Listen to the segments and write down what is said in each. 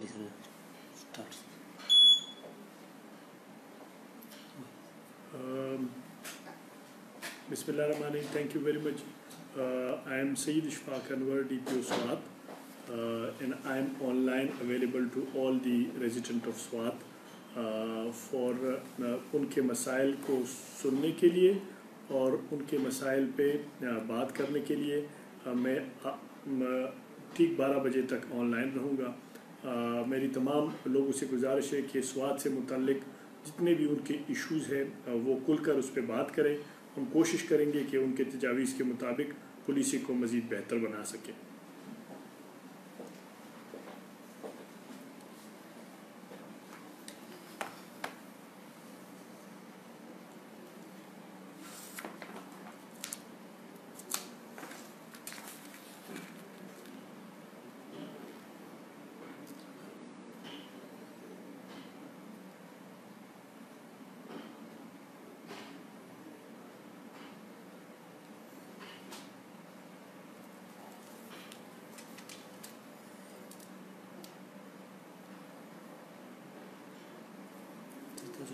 بسم اللہ الرحمن الرحیم thank you very much I am Saeed Ashfaq Anwar D P O Swat and I am online available to all the resident of Swat for ان کے مسائل کو سننے کے لیے اور ان کے مسائل پہ بات کرنے کے لیے میں ٹھیک بارہ بجے تک آن لائن رہوں گا میری تمام لوگوں سے گزارش ہے کہ سواد سے متعلق جتنے بھی ان کے ایشوز ہیں وہ کل کر اس پہ بات کریں۔ ہم کوشش کریں گے کہ ان کے تجاویز کے مطابق پولیسی کو مزید بہتر بنا سکیں۔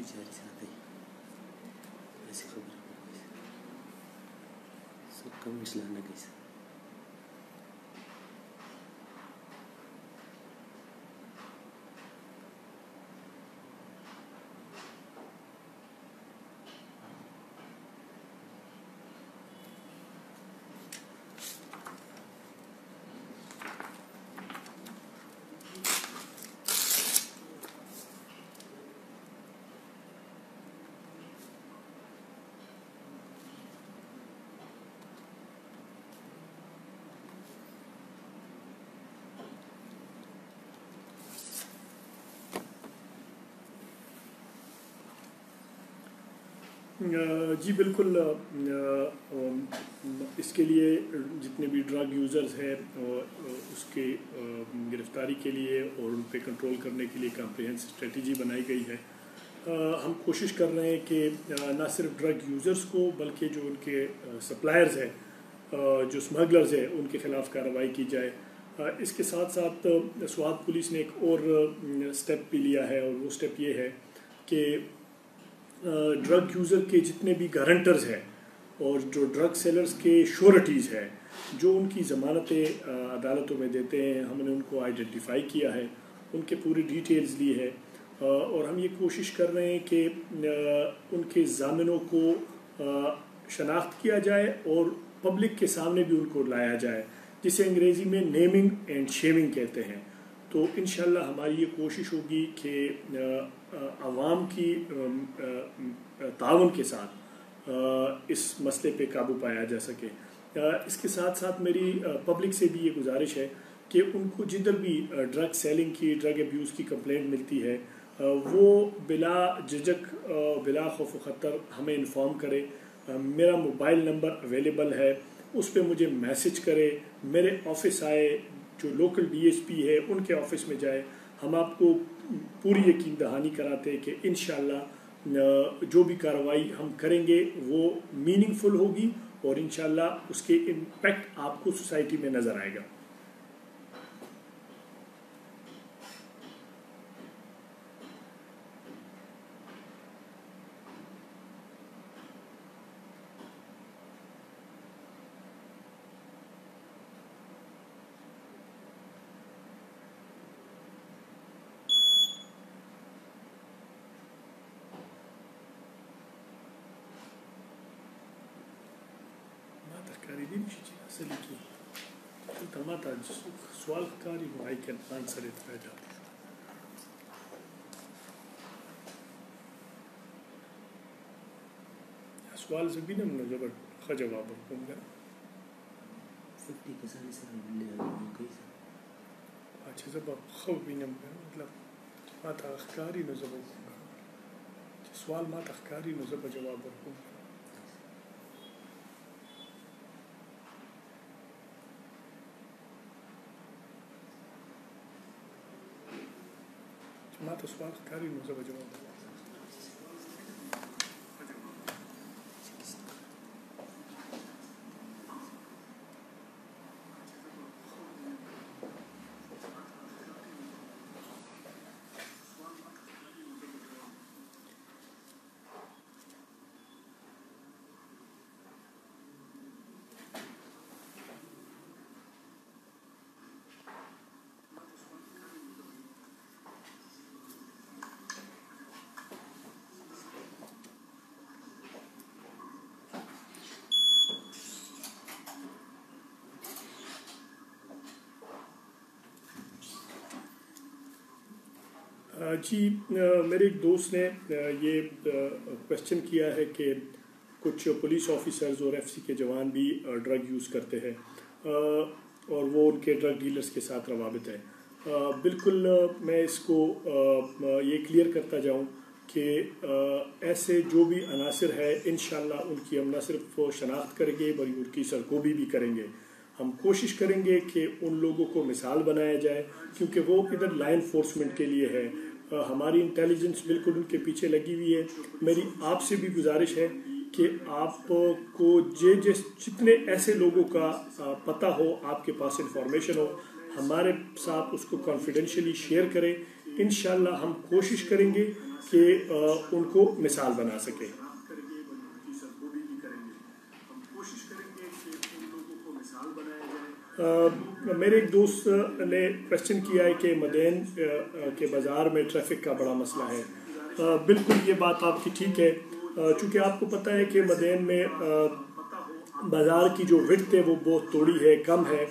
വിചാരിച്ചത് മനസ്സിലാക്കണ്ട ഗൈസ് جی بالکل اس کے لیے جتنے بھی ڈرگ یوزرز ہیں اس کے گرفتاری کے لیے اور ان پہ کنٹرول کرنے کے لیے کمپریہنس اسٹریٹجی بنائی گئی ہے۔ ہم کوشش کر رہے ہیں کہ نہ صرف ڈرگ یوزرز کو بلکہ جو ان کے سپلائرز ہیں جو اسمگلرز ہیں، ان کے خلاف کارروائی کی جائے۔ اس کے ساتھ ساتھ سواد پولیس نے ایک اور سٹیپ بھی لیا ہے اور وہ سٹیپ یہ ہے کہ ڈرگ یوزر کے جتنے بھی گارنٹرز ہیں اور جو ڈرگ سیلرز کے شورٹیز ہیں، جو ان کی ضمانتیں عدالتوں میں دیتے ہیں، ہم نے ان کو آئیڈینٹیفائی کیا ہے، ان کے پوری ڈیٹیلز لی ہے اور ہم یہ کوشش کر رہے ہیں کہ ان کے ضامنوں کو شناخت کیا جائے اور پبلک کے سامنے بھی ان کو لایا جائے، جسے انگریزی میں نیمنگ اینڈ شیمنگ کہتے ہیں۔ تو انشاءاللہ ہماری یہ کوشش ہوگی کہ عوام کی تعاون کے ساتھ اس مسئلے پہ قابو پایا جا سکے۔ اس کے ساتھ ساتھ میری پبلک سے بھی یہ گزارش ہے کہ ان کو جدھر بھی ڈرگ سیلنگ کی ڈرگ ابیوز کی کمپلینٹ ملتی ہے۔ وہ بلا ججک بلا خوف و خطر ہمیں انفارم کرے۔ میرا موبائل نمبر اویلیبل ہے، اس پہ مجھے میسج کرے، میرے آفس آئے، جو لوکل ڈی ایس پی ہے، ان کے آفس میں جائے۔ ہم آپ کو پوری یقین دہانی کراتے ہیں کہ انشاءاللہ جو بھی کاروائی ہم کریں گے وہ میننگ فل ہوگی اور انشاءاللہ اس کے امپیکٹ آپ کو سوسائٹی میں نظر آئے گا۔ سوال ښکاري نو آی کین آنسر اټ راځي سوال سے بھی نمونه زبر ښه جواب ورکوم دا سټي کسان سره ملي کوي چې زبر خو وینم مطلب ما ته ښکاری نو زبر سوال ما ته ښکاری نو زبر جواب ورکوم چې ما ته سوال جی میرے ایک دوست نے یہ کوشچن کیا ہے کہ کچھ پولیس آفیسرز اور ایف سی کے جوان بھی ڈرگ یوز کرتے ہیں اور وہ ان کے ڈرگ ڈیلرز کے ساتھ روابط ہے بالکل میں اس کو یہ کلیئر کرتا جاؤں کہ ایسے جو بھی عناصر ہے انشاءاللہ ان کی ہم نہ صرف شناخت کریں گے، بلکہ ان کی سرکوبی بھی کریں گے۔ ہم کوشش کریں گے کہ ان لوگوں کو مثال بنایا جائے، کیونکہ وہ ادھر لائن فورسمنٹ کے لیے ہے ہماری انٹیلیجنس بالکل ان کے پیچھے لگی ہوئی ہے۔ میری آپ سے بھی گزارش ہے کہ آپ کو جے جس جتنے ایسے لوگوں کا پتہ ہو، آپ کے پاس انفارمیشن ہو، ہمارے ساتھ اس کو کانفیڈینشلی شیئر کریں۔ انشاءاللہ ہم کوشش کریں گے کہ ان کو مثال بنا سکیں۔ میرے ایک دوست نے کوشچن کیا ہے کہ مدین کے بازار میں ٹریفک کا بڑا مسئلہ ہے۔ بالکل یہ بات آپ کی ٹھیک ہے۔ چونکہ آپ کو پتہ ہے کہ مدین میں بازار کی جو وڈت ہے وہ بہت توڑی ہے، کم ہے۔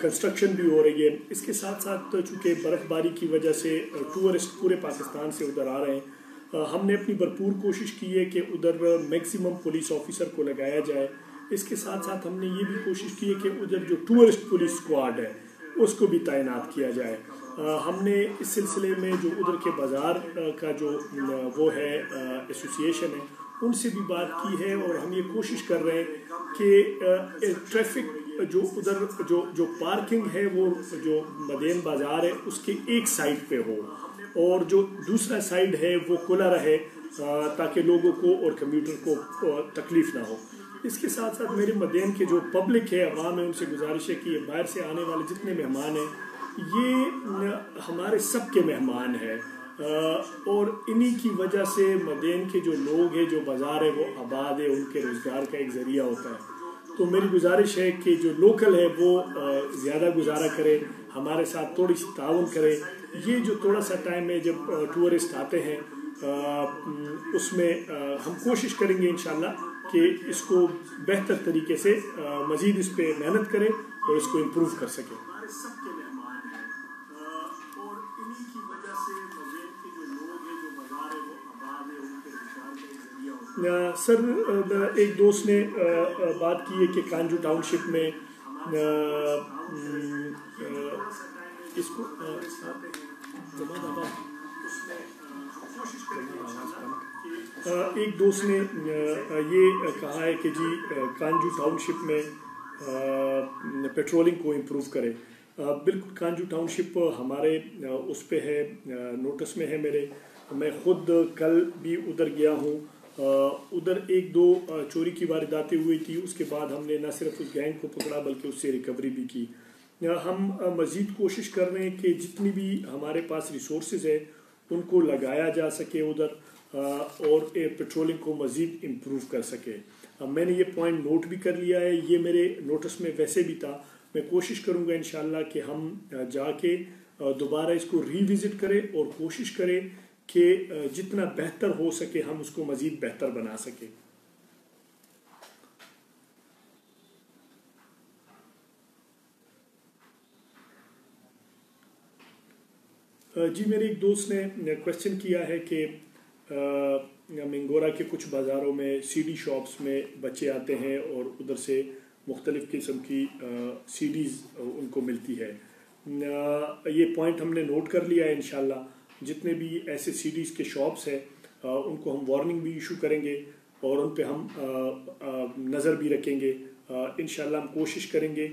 کنسٹرکشن بھی ہو رہی ہے۔ اس کے ساتھ ساتھ چونکہ برف باری کی وجہ سے ٹورسٹ پورے پاکستان سے ادھر آ رہے ہیں۔ ہم نے اپنی بھرپور کوشش کی ہے کہ ادھر میکسیمم پولیس آفیسر کو لگایا جائے۔ اس کے ساتھ ساتھ ہم نے یہ بھی کوشش کی ہے کہ ادھر جو ٹورسٹ پولیس اسکواڈ ہے، اس کو بھی تعینات کیا جائے۔ ہم نے اس سلسلے میں جو ادھر کے بازار کا جو وہ ہے ایسوسیشن ہے، ان سے بھی بات کی ہے اور ہم یہ کوشش کر رہے ہیں کہ ٹریفک جو ادھر، جو جو پارکنگ ہے، وہ جو مدین بازار ہے، اس کے ایک سائڈ پہ ہو۔ اور جو دوسرا سائڈ ہے، وہ کھلا رہے تاکہ لوگوں کو اور کمپیوٹر کو تکلیف نہ ہو۔ اس کے ساتھ ساتھ میرے مدین کے جو پبلک ہے، عوام ہے، ان سے گزارش ہے کہ یہ باہر سے آنے والے جتنے مہمان ہیں، یہ ہمارے سب کے مہمان ہیں۔ اور انہی کی وجہ سے مدین کے جو لوگ ہیں، جو بازار ہے وہ آباد ہے ان کے روزگار کا ایک ذریعہ ہوتا ہے۔ تو میری گزارش ہے کہ جو لوکل ہے وہ زیادہ گزارا کرے ہمارے ساتھ تھوڑی سی تعاون کرے یہ جو تھوڑا سا ٹائم ہے، جب ٹورسٹ آتے ہیں اس میں ہم کوشش کریں گے انشاءاللہ کہ اس کو بہتر طریقے سے مزید اس پہ محنت کریں اور اس کو امپروو کر سکیں۔ سر ایک دوست نے بات کی ہے کہ کانجو ٹاؤن شپ میں اس کو ایک دوست نے یہ کہا ہے کہ جی کانجو ٹاؤن شپ میں پیٹرولنگ کو امپروو کرے۔ بالکل کانجو ٹاؤن شپ ہمارے اس پہ ہے نوٹس میں ہے میرے۔ میں خود کل بھی ادھر گیا ہوں۔ ادھر ایک دو چوری کی وارداتیں ہوئی تھی۔ اس کے بعد ہم نے نہ صرف اس گینگ کو پکڑا، بلکہ اس سے ریکوری بھی کی۔ ہم مزید کوشش کر رہے ہیں کہ جتنی بھی ہمارے پاس ریسورسز ہے ان کو لگایا جا سکے ادھر۔ اور پیٹرولنگ کو مزید امپروو کر سکے۔ میں نے یہ پوائنٹ نوٹ بھی کر لیا ہے، یہ میرے نوٹس میں ویسے بھی تھا۔ میں کوشش کروں گا انشاءاللہ کہ ہم جا کے دوبارہ اس کو ری وزٹ کریں اور کوشش کریں کہ جتنا بہتر ہو سکے ہم اس کو مزید بہتر بنا سکیں۔ جی میرے ایک دوست نے کوشچن کیا ہے کہ منگورا کے کچھ بازاروں میں سی ڈی شاپس میں بچے آتے ہیں اور ادھر سے مختلف قسم کی سی ڈیز ان کو ملتی ہے۔ یہ پوائنٹ ہم نے نوٹ کر لیا ہے انشاءاللہ۔ جتنے بھی ایسے سی ڈیز کے شاپس ہیں ان کو ہم وارننگ بھی ایشو کریں گے اور ان پہ ہم نظر بھی رکھیں گے۔ انشاءاللہ ہم کوشش کریں گے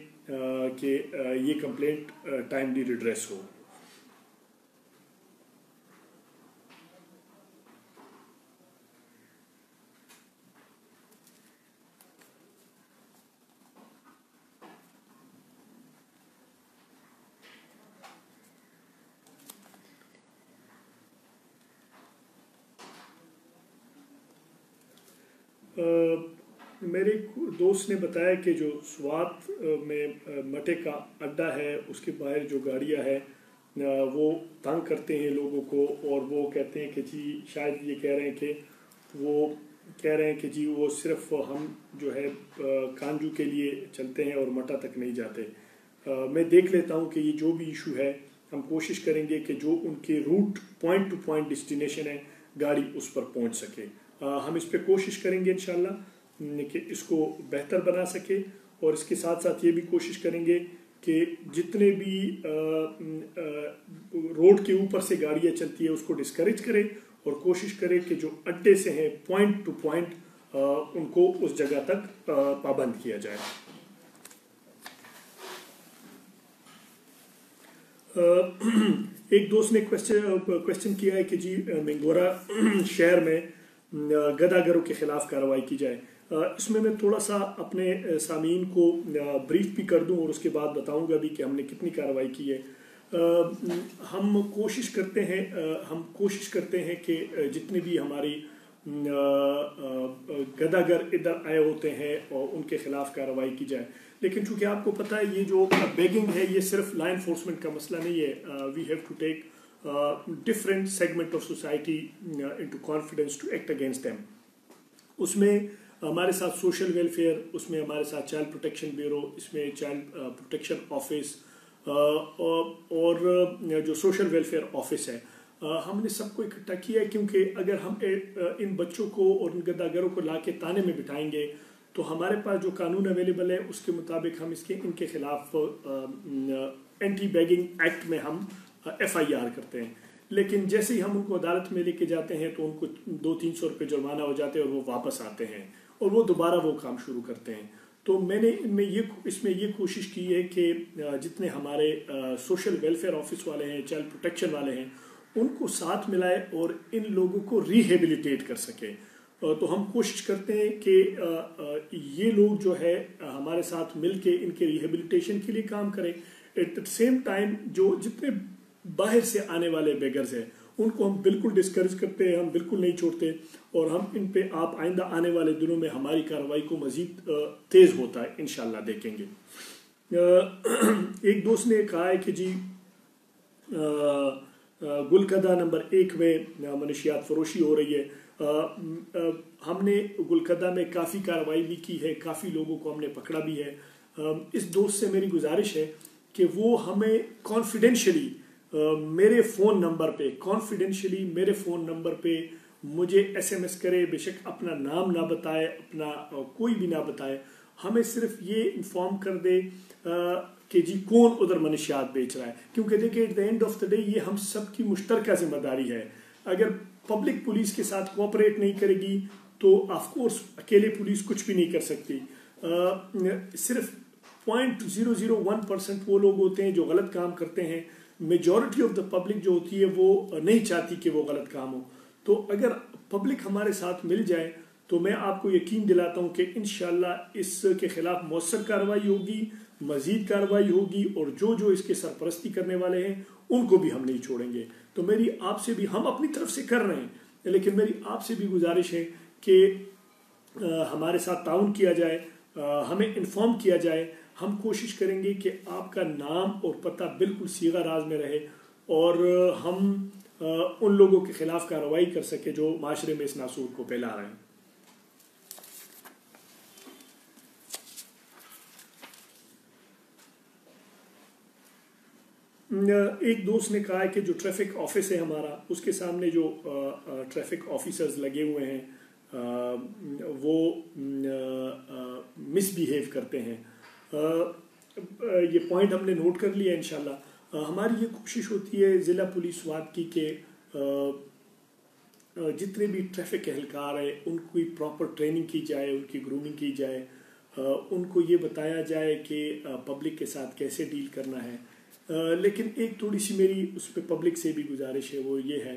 کہ یہ کمپلینٹ ٹائملی ریڈریس ہو میرے دوست نے بتایا کہ جو سوات میں مٹے کا اڈا ہے، اس کے باہر جو گاڑیاں ہیں وہ تنگ کرتے ہیں لوگوں کو، اور وہ کہتے ہیں کہ جی شاید یہ کہہ رہے ہیں کہ وہ کہہ رہے ہیں کہ جی وہ صرف ہم جو ہے کانجو کے لیے چلتے ہیں اور مٹا تک نہیں جاتے۔ میں دیکھ لیتا ہوں کہ یہ جو بھی ایشو ہے، ہم کوشش کریں گے کہ جو ان کے route point to point destination ہے، گاڑی اس پر پہنچ سکے۔ ہم اس پہ کوشش کریں گے انشاءاللہ۔ کہ اس کو بہتر بنا سکے اور اس کے ساتھ ساتھ یہ بھی کوشش کریں گے کہ جتنے بھی روڈ کے اوپر سے گاڑیاں چلتی ہیں، اس کو ڈسکریج کرے اور کوشش کرے کہ جو اڈے سے ہیں پوائنٹ ٹو پوائنٹ ان کو اس جگہ تک پابند کیا جائے۔ ایک دوست نے کوشچن کیا ہے کہ جی منگورا شہر میں گدا گروں کے خلاف کارروائی کی جائے۔ اس میں میں تھوڑا سا اپنے سامعین کو بریف بھی کر دوں اور اس کے بعد بتاؤں گا بھی کہ ہم نے کتنی کارروائی کی ہے۔ ہم کوشش کرتے ہیں ہم کوشش کرتے ہیں کہ جتنے بھی ہماری گداگر ادھر آئے ہوتے ہیں اور ان کے خلاف کارروائی کی جائے۔ لیکن چونکہ آپ کو پتہ ہے، یہ جو بیگنگ ہے، یہ صرف لا انفورسمنٹ کا مسئلہ نہیں ہے۔ We have to take different segment of society into confidence to act against them اس میں ہمارے ساتھ سوشل ویلفیئر، اس میں ہمارے ساتھ چائلڈ پروٹیکشن بیورو، اس میں چائلڈ پروٹیکشن آفس اور جو سوشل ویلفیئر آفس ہے ہم نے سب کو اکٹھا کیا ہے کیونکہ اگر ہم ان بچوں کو اور ان گداگروں کو لا کے تانے میں بٹھائیں گے، تو ہمارے پاس جو قانون اویلیبل ہے، اس کے مطابق ہم اس کے، ان کے خلاف اینٹی بیگنگ ایکٹ میں ہم ایف آئی آر کرتے ہیں۔ لیکن جیسے ہی ہم ان کو عدالت میں لے کے جاتے ہیں، تو ان کو دو تین سو روپے جرمانہ ہو جاتے ہیں اور وہ واپس آتے ہیں۔ اور وہ دوبارہ وہ کام شروع کرتے ہیں۔ تو میں نے ان میں یہ اس میں یہ کوشش کی ہے کہ جتنے ہمارے سوشل ویلفیئر آفس والے ہیں، چائلڈ پروٹیکشن والے ہیں، ان کو ساتھ ملائے اور ان لوگوں کو ریہیبلیٹیٹ کر سکے۔ تو ہم کوشش کرتے ہیں کہ یہ لوگ جو ہے ہمارے ساتھ مل کے ان کے ریہیبلیٹیشن کے لیے کام کریں۔ ایٹ دا سیم ٹائم جو جتنے باہر سے آنے والے بیگرز ہیں ان کو ہم بالکل ڈسکریج کرتے ہیں، ہم بالکل نہیں چھوڑتے اور ہم ان پہ آپ آئندہ آنے والے دنوں میں ہماری کارروائی کو مزید تیز ہوتا ہے، انشاءاللہ دیکھیں گے۔ ایک دوست نے کہا ہے کہ جی گلکدہ نمبر ایک میں منشیات فروشی ہو رہی ہے۔ ہم نے گلکدہ میں کافی کارروائی بھی کی ہے، کافی لوگوں کو ہم نے پکڑا بھی ہے۔ اس دوست سے میری گزارش ہے کہ وہ ہمیں کانفیڈینشلی میرے فون نمبر پہ کانفیڈینشلی میرے فون نمبر پہ مجھے ایس ایم ایس کرے، بے شک اپنا نام نہ بتائے، اپنا کوئی بھی نہ بتائے، ہمیں صرف یہ انفارم کر دے کہ جی کون ادھر منشیات بیچ رہا ہے؟ کیونکہ دیکھیں at the end of the day یہ ہم سب کی مشترکہ ذمہ داری ہے۔ اگر پبلک پولیس کے ساتھ کوآپریٹ نہیں کرے گی، تو آف کورس اکیلے پولیس کچھ بھی نہیں کر سکتی۔ صرف point zero zero one percent وہ لوگ ہوتے ہیں جو غلط کام کرتے ہیں۔ میجورٹی آف دا پبلک جو ہوتی ہے وہ نہیں چاہتی کہ وہ غلط کام ہو۔ تو اگر پبلک ہمارے ساتھ مل جائے تو میں آپ کو یقین دلاتا ہوں کہ انشاءاللہ اس کے خلاف مؤثر کارروائی ہوگی، مزید کارروائی ہوگی اور جو جو اس کے سرپرستی کرنے والے ہیں، ان کو بھی ہم نہیں چھوڑیں گے۔ تو میری آپ سے بھی، ہم اپنی طرف سے کر رہے ہیں، لیکن میری آپ سے بھی گزارش ہے کہ ہمارے ساتھ تعاون کیا جائے ہمیں انفارم کیا جائے۔ ہم کوشش کریں گے کہ آپ کا نام اور پتہ بالکل سیغہ راز میں رہے اور ہم ان لوگوں کے خلاف کارروائی کر سکے جو معاشرے میں اس ناسور کو پھیلا رہے ہیں۔ ایک دوست نے کہا ہے کہ جو ٹریفک آفس ہے ہمارا، اس کے سامنے جو ٹریفک آفیسرز لگے ہوئے ہیں وہ مس بیہیو کرتے ہیں۔ یہ پوائنٹ ہم نے نوٹ کر لیا انشاءاللہ۔ ہماری یہ کوشش ہوتی ہے ضلع پولیس واد کی کہ جتنے بھی ٹریفک اہلکار ہیں، ان کی پراپر ٹریننگ کی جائے، ان کی گرومنگ کی جائے۔ ان کو یہ بتایا جائے کہ پبلک کے ساتھ کیسے ڈیل کرنا ہے۔ لیکن ایک تھوڑی سی میری اس پہ پبلک سے بھی گزارش ہے، وہ یہ ہے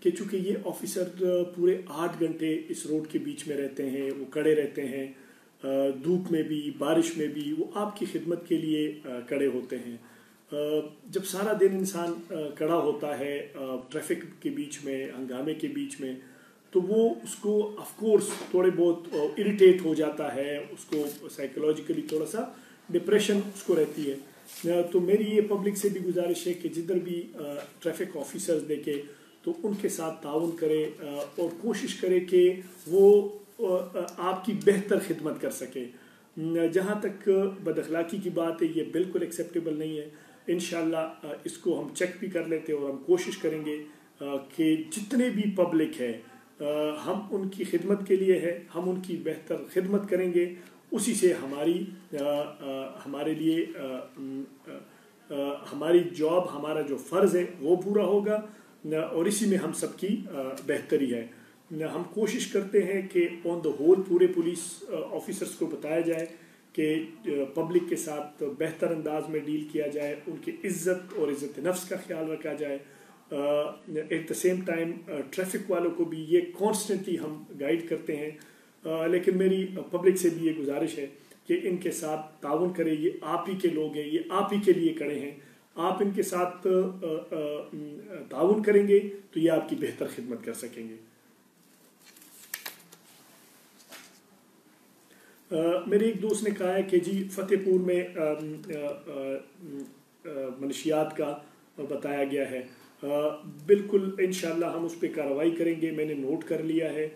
کہ چونکہ یہ آفیسر پورے آٹھ گھنٹے اس روڈ کے بیچ میں رہتے ہیں، وہ کڑے رہتے ہیں دھوپ میں بھی، بارش میں بھی وہ آپ کی خدمت کے لیے کڑے ہوتے ہیں۔ جب سارا دن انسان کڑا ہوتا ہے ٹریفک کے بیچ میں، ہنگامے کے بیچ میں، تو وہ اس کو آف کورس تھوڑے بہت اریٹیٹ ہو جاتا ہے، اس کو سائیکولوجیکلی تھوڑا سا ڈپریشن اس کو رہتی ہے۔ تو میری یہ پبلک سے بھی گزارش ہے کہ جدھر بھی ٹریفک آفیسرز دیکھے، تو ان کے ساتھ تعاون کرے اور کوشش کرے کہ وہ آپ کی بہتر خدمت کر سکے جہاں تک بد اخلاقی کی بات ہے، یہ بالکل ایکسیپٹیبل نہیں ہے۔ انشاءاللہ، اس کو ہم چیک بھی کر لیتے اور ہم کوشش کریں گے، کہ جتنے بھی پبلک ہے ہم ان کی خدمت کے لیے ہے ہم ان کی بہتر خدمت کریں گے۔ اسی سے ہماری، ہمارے لیے، ہماری جاب ہمارا جو فرض ہے، وہ پورا ہوگا۔ اور اسی میں ہم سب کی، بہتری ہے۔ ہم کوشش کرتے ہیں کہ آن دا ہول پورے پولیس آفیسرز uh, کو بتایا جائے کہ uh, پبلک کے ساتھ بہتر انداز میں ڈیل کیا جائے، ان کی عزت اور عزت نفس کا خیال رکھا جائے۔ At the same time traffic والوں کو بھی یہ کانسٹنٹلی ہم گائیڈ کرتے ہیں۔ uh, لیکن میری پبلک سے بھی یہ گزارش ہے کہ ان کے ساتھ تعاون کرے یہ آپ ہی کے لوگ ہیں، یہ آپ ہی کے لیے کڑے ہیں۔ آپ ان کے ساتھ um, تعاون کریں گے تو یہ آپ کی بہتر خدمت کر سکیں گے۔ میرے ایک دوست نے کہا ہے کہ جی فتح پور میں منشیات کا بتایا گیا ہے۔ بالکل انشاءاللہ ہم اس پہ کارروائی کریں گے، میں نے نوٹ کر لیا ہے۔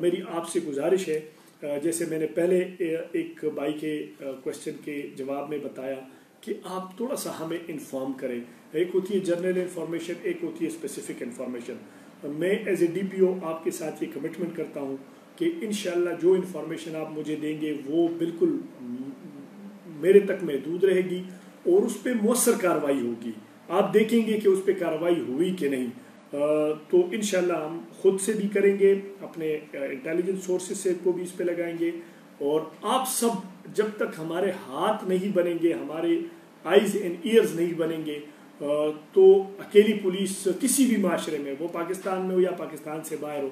میری آپ سے گزارش ہے۔ جیسے میں نے پہلے ایک بائی کے کوشچن کے جواب میں بتایا کہ آپ تھوڑا سا ہمیں انفارم کریں۔ ایک ہوتی ہے جنرل انفارمیشن ایک ہوتی ہے اسپیسیفک انفارمیشن میں as a D P O آپ کے ساتھ یہ کمٹمنٹ کرتا ہوں۔ کہ انشاءاللہ جو انفارمیشن آپ مجھے دیں گے وہ بالکل میرے تک محدود رہے گی اور اس پہ مؤثر کاروائی ہوگی۔ آپ دیکھیں گے کہ اس پہ کاروائی ہوئی کہ نہیں۔ تو انشاءاللہ ہم خود سے بھی کریں گے، اپنے انٹیلیجنس سورسز سے کو بھی اس پہ لگائیں گے۔ اور آپ سب جب تک ہمارے ہاتھ نہیں بنیں گے، ہمارے آئیز اینڈ ایئرز نہیں بنیں گے تو اکیلی پولیس کسی بھی معاشرے میں، وہ پاکستان میں ہو یا پاکستان سے باہر ہو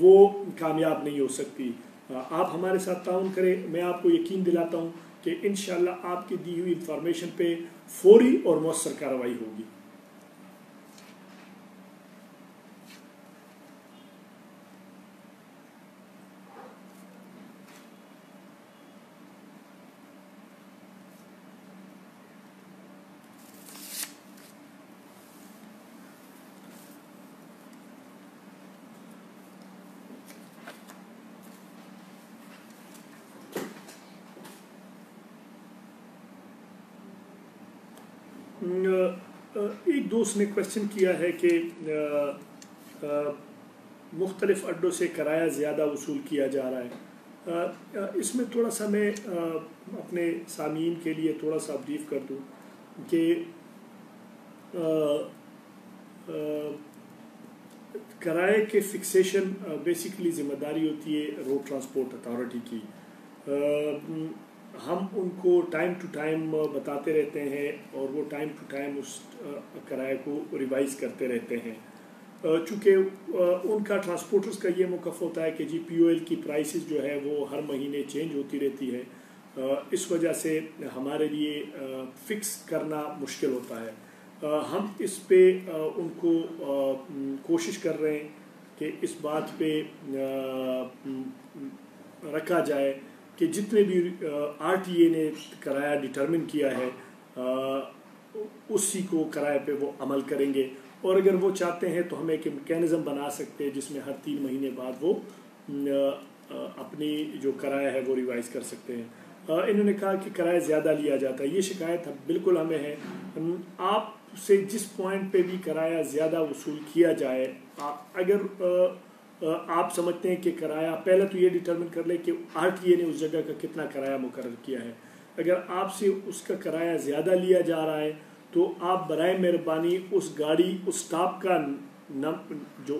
وہ کامیاب نہیں ہو سکتی۔ آپ ہمارے ساتھ تعاون کریں، میں آپ کو یقین دلاتا ہوں کہ انشاءاللہ آپ کی دی ہوئی انفارمیشن پہ فوری اور مؤثر کارروائی ہوگی۔ ایک دوست نے کوشچن کیا ہے کہ مختلف اڈوں سے کرایہ زیادہ وصول کیا جا رہا ہے۔ اس میں تھوڑا سا میں اپنے سامعین کے لیے تھوڑا سا بریف کر دوں کہ کرائے کے فکسیشن بیسیکلی ذمہ داری ہوتی ہے روڈ ٹرانسپورٹ اتھارٹی کی۔ ہم ان کو ٹائم ٹو ٹائم بتاتے رہتے ہیں اور وہ ٹائم ٹو ٹائم اس کرائے کو ریوائز کرتے رہتے ہیں۔ چونکہ ان کا ٹرانسپورٹرز کا یہ موقف ہوتا ہے کہ جی پی او ایل کی پرائسز جو ہے وہ ہر مہینے چینج ہوتی رہتی ہے۔ اس وجہ سے ہمارے لیے فکس کرنا مشکل ہوتا ہے۔ ہم اس پہ ان کو کوشش کر رہے ہیں کہ اس بات پہ رکھا جائے۔ کہ جتنے بھی آر ٹی اے نے کرایہ ڈٹرمن کیا ہے اسی کو کرائے پہ وہ عمل کریں گے۔ اور اگر وہ چاہتے ہیں تو ہم ایک میکینزم بنا سکتے ہیں جس میں ہر تین مہینے بعد وہ اپنی جو کرایہ ہے وہ ریوائز کر سکتے ہیں۔ انہوں نے کہا کہ کرایہ زیادہ لیا جاتا ہے۔ یہ شکایت بالکل ہمیں ہے۔ آپ سے جس پوائنٹ پہ بھی کرایہ زیادہ وصول کیا جائے اگر آپ سمجھتے ہیں کہ کرایہ پہلے تو یہ ڈیٹرمن کر لیں کہ آر ٹی اے نے اس جگہ کا کتنا کرایہ مقرر کیا ہے۔ اگر آپ سے اس کا کرایہ زیادہ لیا جا رہا ہے، تو آپ برائے مہربانی اس گاڑی، اس سٹاپ کا جو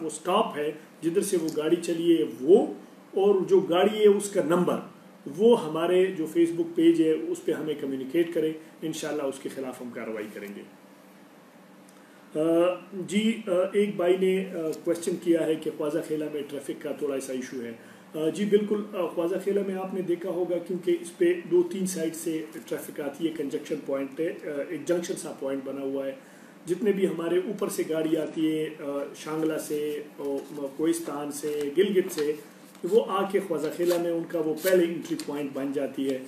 وہ سٹاپ ہے، جدھر سے وہ گاڑی چلی ہے، وہ، اور جو گاڑی ہے، اس کا نمبر، وہ ہمارے جو فیس بک پیج ہے، اس پہ ہمیں کمیونیکیٹ کریں۔ انشاءاللہ اس کے خلاف ہم کارروائی کریں گے۔ جی ایک بھائی نے کوشچن کیا ہے کہ خوازہ خیلہ میں ٹریفک کا تھوڑا ایسا ایشو ہے۔ جی بالکل خوازہ خیلہ میں آپ نے دیکھا ہوگا کیونکہ اس پہ دو تین سائڈ سے ٹریفک آتی ہے کنجکشن پوائنٹ ہے ایک جنکشن سا پوائنٹ بنا ہوا ہے۔ جتنے بھی ہمارے اوپر سے گاڑی آتی ہے شانگلہ سے کوئستان سے، گلگت سے وہ آ کے خوازہ خیلہ میں ان کا وہ پہلے انٹری پوائنٹ بن جاتی ہے۔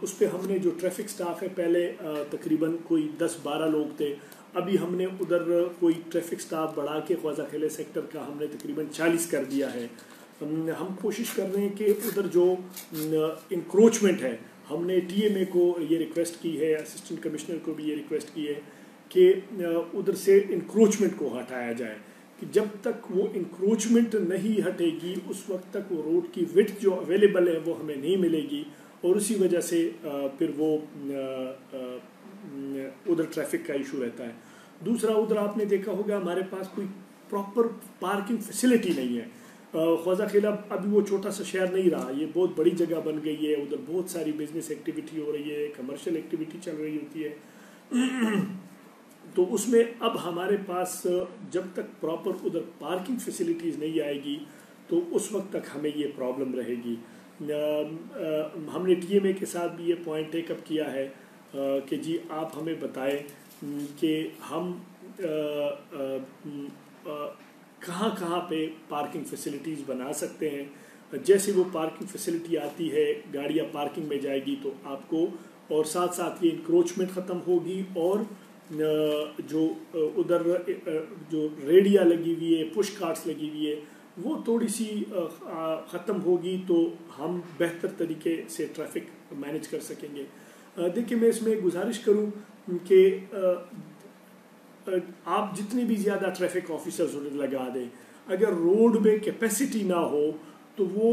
اس پہ ہم نے جو ٹریفک سٹاف ہے، پہلے تقریباً کوئی دس بارہ لوگ تھے۔ ابھی ہم نے ادھر کوئی ٹریفک سٹاف بڑھا کے خوازہ خیلے سیکٹر کا ہم نے تقریباً چالیس کر دیا ہے۔ ہم کوشش کر رہے ہیں کہ ادھر جو انکروچمنٹ ہے، ہم نے ٹی ایم اے کو یہ ریکویسٹ کی ہے اسسٹنٹ کمشنر کو بھی یہ ریکویسٹ کی ہے کہ ادھر سے انکروچمنٹ کو ہٹایا جائے۔ کہ جب تک وہ انکروچمنٹ نہیں ہٹے گی، اس وقت تک وہ روڈ کی وٹ جو اویلیبل ہے، وہ ہمیں نہیں ملے گی۔ اور اسی وجہ سے پھر وہ ادھر ٹریفک کا ایشو رہتا ہے۔ دوسرا ادھر آپ نے دیکھا ہوگا ہمارے پاس کوئی پراپر پارکنگ فیسلٹی نہیں ہے۔ خوضہ خیلہ ابھی وہ چھوٹا سا شہر نہیں رہا، یہ بہت بڑی جگہ بن گئی ہے۔ ادھر بہت ساری بزنس ایکٹیویٹی ہو رہی ہے کمرشل ایکٹیویٹی چل رہی ہوتی ہے۔ تو اس میں اب ہمارے پاس جب تک پراپر ادھر پارکنگ فیسلٹیز نہیں آئے گی، تو اس وقت تک ہمیں یہ پرابلم رہے گی۔ ہم نے ٹی ایم اے کے ساتھ بھی یہ پوائنٹ ٹیک اپ کیا ہے۔ کہ جی آپ ہمیں بتائیں کہ ہم کہاں کہاں پہ پارکنگ فیسلٹیز بنا سکتے ہیں۔ جیسے وہ پارکنگ فیسلٹی آتی ہے، گاڑیاں پارکنگ میں جائے گی تو آپ کو، اور ساتھ ساتھ یہ انکروچمنٹ ختم ہوگی، اور جو ادھر جو ریڈیا لگی ہوئی ہے پش کارٹس لگی ہوئی ہے وہ تھوڑی سی ختم ہوگی تو ہم بہتر طریقے سے ٹریفک مینج کر سکیں گے۔ دیکھیں میں اس میں گزارش کروں کہ آپ جتنی بھی زیادہ ٹریفک آفیسرز لگا دیں، اگر روڈ میں کیپیسٹی نہ ہو، تو وہ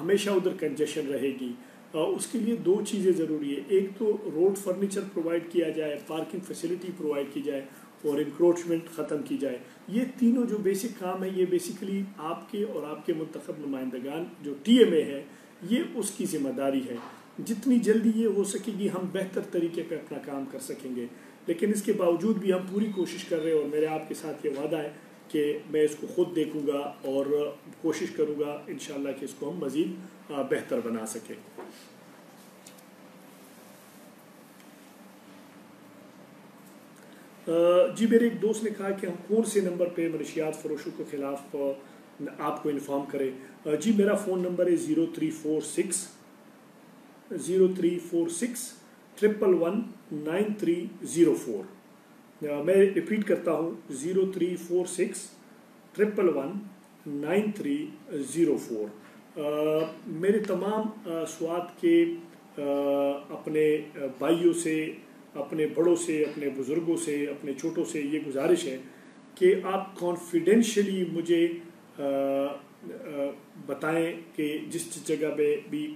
ہمیشہ ادھر کنجیشن رہے گی۔ اس کے لیے دو چیزیں ضروری ہے ایک تو روڈ فرنیچر پرووائڈ کیا جائے، پارکنگ فیسلٹی پرووائڈ کی جائے اور انکروچمنٹ ختم کی جائے۔ یہ تینوں جو بیسک کام ہے یہ بیسیکلی آپ کے اور آپ کے منتخب نمائندگان جو ٹی ایم اے ہے یہ اس کی ذمہ داری ہے۔ جتنی جلدی یہ ہو سکے گی، ہم بہتر طریقے پہ اپنا کام کر سکیں گے۔ لیکن اس کے باوجود بھی ہم پوری کوشش کر رہے ہیں اور میرے آپ کے ساتھ یہ وعدہ ہے کہ میں اس کو خود دیکھوں گا اور کوشش کروں گا انشاءاللہ کہ اس کو ہم مزید بہتر بنا سکیں۔ جی میرے ایک دوست نے کہا کہ ہم کون سے نمبر پہ منشیات فروشوں کے خلاف آپ کو انفارم کریں۔ جی میرا فون نمبر ہے zero three four six zero three four six triple one nine three zero four میں ریپیٹ کرتا ہوں zero three four six triple one nine three zero four میرے تمام uh, سوات کے uh, اپنے uh, بھائیوں سے، اپنے بڑوں سے، اپنے بزرگوں سے، اپنے چھوٹوں سے یہ گزارش ہے کہ آپ کانفیڈینشلی مجھے بتائیں کہ جس جگہ پہ بھی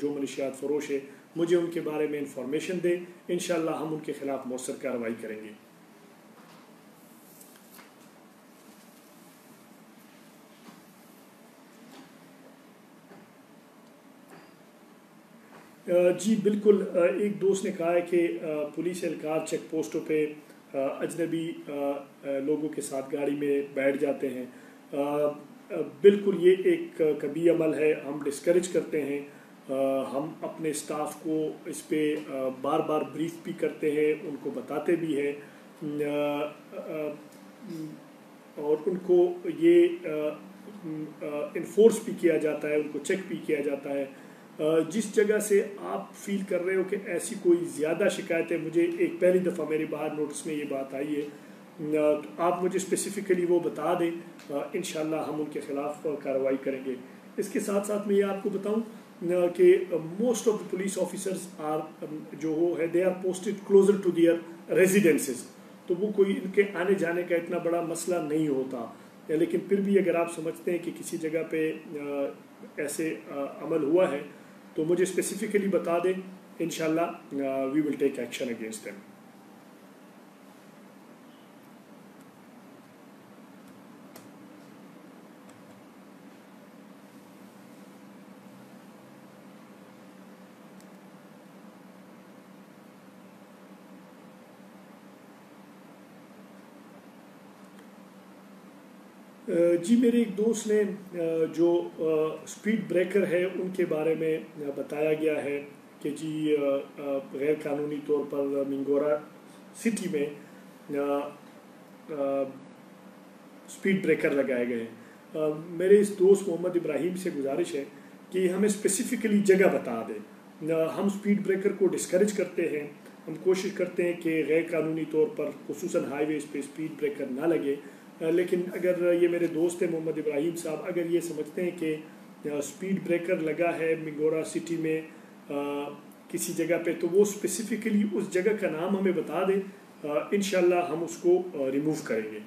جو منشیات فروش ہے مجھے ان کے بارے میں انفارمیشن دیں۔ انشاءاللہ ہم ان کے خلاف مؤثر کارروائی کریں گے۔ جی بالکل ایک دوست نے کہا ہے کہ پولیس اہلکار چیک پوسٹوں پہ اجنبی لوگوں کے ساتھ گاڑی میں بیٹھ جاتے ہیں۔ بالکل یہ ایک کبھی عمل ہے، ہم ڈسکریج کرتے ہیں۔ ہم اپنے اسٹاف کو اس پہ بار بار بریف بھی کرتے ہیں، ان کو بتاتے بھی ہیں۔ اور ان کو یہ انفورس بھی کیا جاتا ہے، ان کو چیک بھی کیا جاتا ہے۔ جس جگہ سے آپ فیل کر رہے ہو کہ ایسی کوئی زیادہ شکایت ہے، مجھے ایک پہلی دفعہ میری باہر نوٹس میں یہ بات آئی ہے۔ آپ مجھے اسپیسیفکلی وہ بتا دیں۔ انشاءاللہ ہم ان کے خلاف کارروائی کریں گے۔ اس کے ساتھ ساتھ میں یہ آپ کو بتاؤں کہ most of the police officers are جو وہ ہے they are posted closer to their residences تو وہ کوئی ان کے آنے جانے کا اتنا بڑا مسئلہ نہیں ہوتا. لیکن پھر بھی اگر آپ سمجھتے ہیں کہ کسی جگہ پہ ایسے عمل ہوا ہے، تو مجھے اسپیسیفکلی بتا دیں، انشاءاللہ we will take action against them جی میرے ایک دوست نے جو سپیڈ بریکر ہے، ان کے بارے میں بتایا گیا ہے کہ جی غیر قانونی طور پر منگورا سٹی میں سپیڈ بریکر لگائے گئے ہیں۔ میرے اس دوست محمد ابراہیم سے گزارش ہے کہ ہمیں اسپیسیفکلی جگہ بتا دیں۔ ہم سپیڈ بریکر کو ڈسکریج کرتے ہیں۔ ہم کوشش کرتے ہیں کہ غیر قانونی طور پر، خصوصاً ہائی ویز پہ سپیڈ بریکر نہ لگے۔ لیکن اگر یہ میرے دوست ہیں، محمد ابراہیم صاحب، اگر یہ سمجھتے ہیں کہ سپیڈ بریکر لگا ہے منگورا سٹی میں کسی جگہ پہ، تو وہ اسپیسیفکلی اس جگہ کا نام ہمیں بتا دیں انشاءاللہ ہم اس کو ریموو کریں گے۔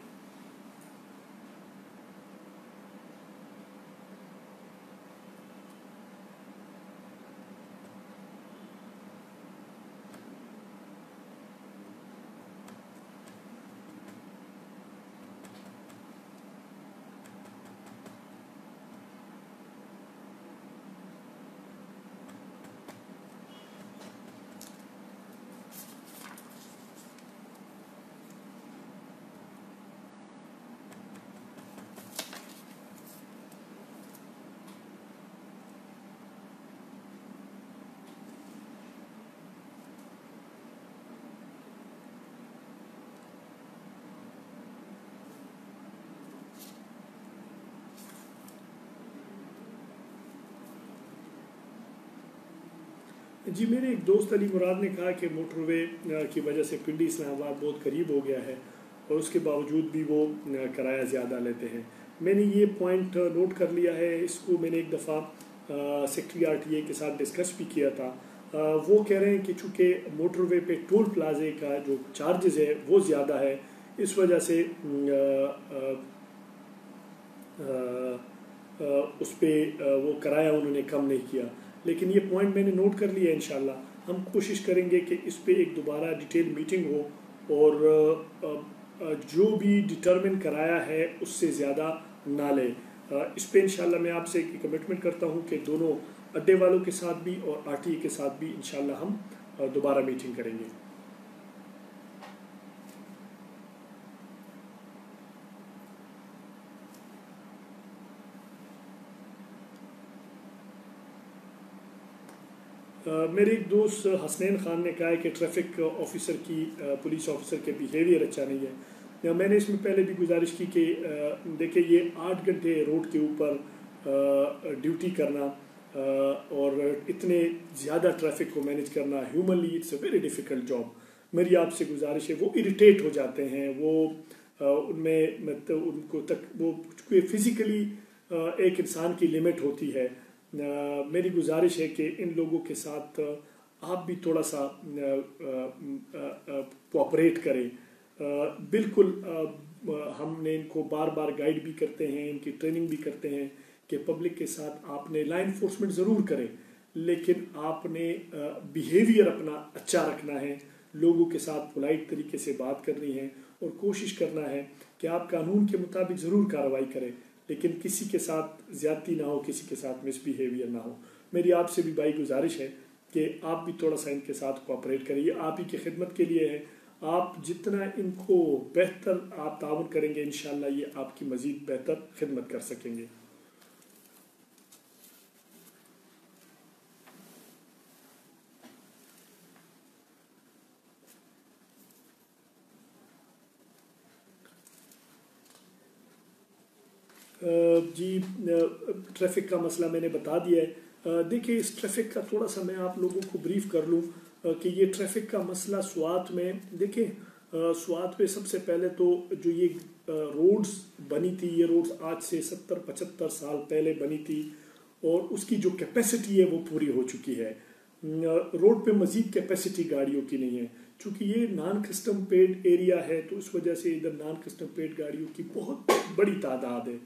جی میرے ایک دوست علی مراد نے کہا کہ موٹر وے کی وجہ سے پنڈی اسلام آباد بہت قریب ہو گیا ہے اور اس کے باوجود بھی وہ کرایہ زیادہ لیتے ہیں۔ میں نے یہ پوائنٹ نوٹ کر لیا ہے، اس کو میں نے ایک دفعہ سیکٹری آر ٹی اے کے ساتھ ڈسکس بھی کیا تھا۔ وہ کہہ رہے ہیں کہ چونکہ موٹر وے پہ ٹول پلازے کا جو چارجز ہے وہ زیادہ ہے، اس وجہ سے اس پہ وہ کرایہ انہوں نے کم نہیں کیا۔ لیکن یہ پوائنٹ میں نے نوٹ کر لیا انشاءاللہ۔ ہم کوشش کریں گے کہ اس پہ ایک دوبارہ ڈیٹیل میٹنگ ہو اور جو بھی ڈٹرمن کرایا ہے اس سے زیادہ نہ لے۔ اس پہ انشاءاللہ میں آپ سے ایک کمٹمنٹ کرتا ہوں کہ دونوں اڈے والوں کے ساتھ بھی اور آر ٹی اے کے ساتھ بھی انشاءاللہ ہم دوبارہ میٹنگ کریں گے۔ میرے ایک دوست حسنین خان نے کہا ہے کہ ٹریفک آفیسر کی پولیس آفیسر کے بیہیویئر اچھا نہیں ہے۔ میں نے اس میں پہلے بھی گزارش کی کہ دیکھیں یہ آٹھ گھنٹے روڈ کے اوپر ڈیوٹی کرنا اور اتنے زیادہ ٹریفک کو مینج کرنا humanly it's a very difficult job میری آپ سے گزارش ہے، وہ اریٹیٹ ہو جاتے ہیں، وہ ان میں ان کو تک، وہ فزیکلی ایک انسان کی لمٹ ہوتی ہے۔ میری گزارش ہے کہ ان لوگوں کے ساتھ آپ بھی تھوڑا سا کوآپریٹ کریں۔ بالکل ہم نے ان کو بار بار گائیڈ بھی کرتے ہیں، ان کی ٹریننگ بھی کرتے ہیں کہ پبلک کے ساتھ آپ نے لا انفورسمنٹ ضرور کریں، لیکن آپ نے بیہیویئر اپنا اچھا رکھنا ہے۔ لوگوں کے ساتھ پولائٹ طریقے سے بات کرنی ہے اور کوشش کرنا ہے کہ آپ قانون کے مطابق ضرور کارروائی کریں۔ لیکن کسی کے ساتھ زیادتی نہ ہو، کسی کے ساتھ مس بیہیویئر نہ ہو۔ میری آپ سے بھی بائی گزارش ہے کہ آپ بھی تھوڑا سا ان کے ساتھ کوآپریٹ کریں۔ یہ آپ ہی کی خدمت کے لیے ہے۔ آپ جتنا ان کو بہتر آپ تعاون کریں گے، انشاءاللہ یہ آپ کی مزید بہتر خدمت کر سکیں گے۔ جی ٹریفک کا مسئلہ میں نے بتا دیا ہے۔ دیکھیں اس ٹریفک کا تھوڑا سا میں آپ لوگوں کو بریف کر لوں کہ یہ ٹریفک کا مسئلہ سوات میں دیکھیں سوات پہ سب سے پہلے تو جو یہ روڈز بنی تھی، یہ روڈز آج سے ستر، پچہتر سال پہلے بنی تھی، اور اس کی جو کیپیسٹی ہے وہ پوری ہو چکی ہے۔ روڈ پہ مزید کیپیسٹی گاڑیوں کی نہیں ہے۔ چونکہ یہ نان کسٹم پیڈ ایریا ہے، تو اس وجہ سے ادھر نان کسٹم پیڈ گاڑیوں کی بہت بڑی تعداد ہے۔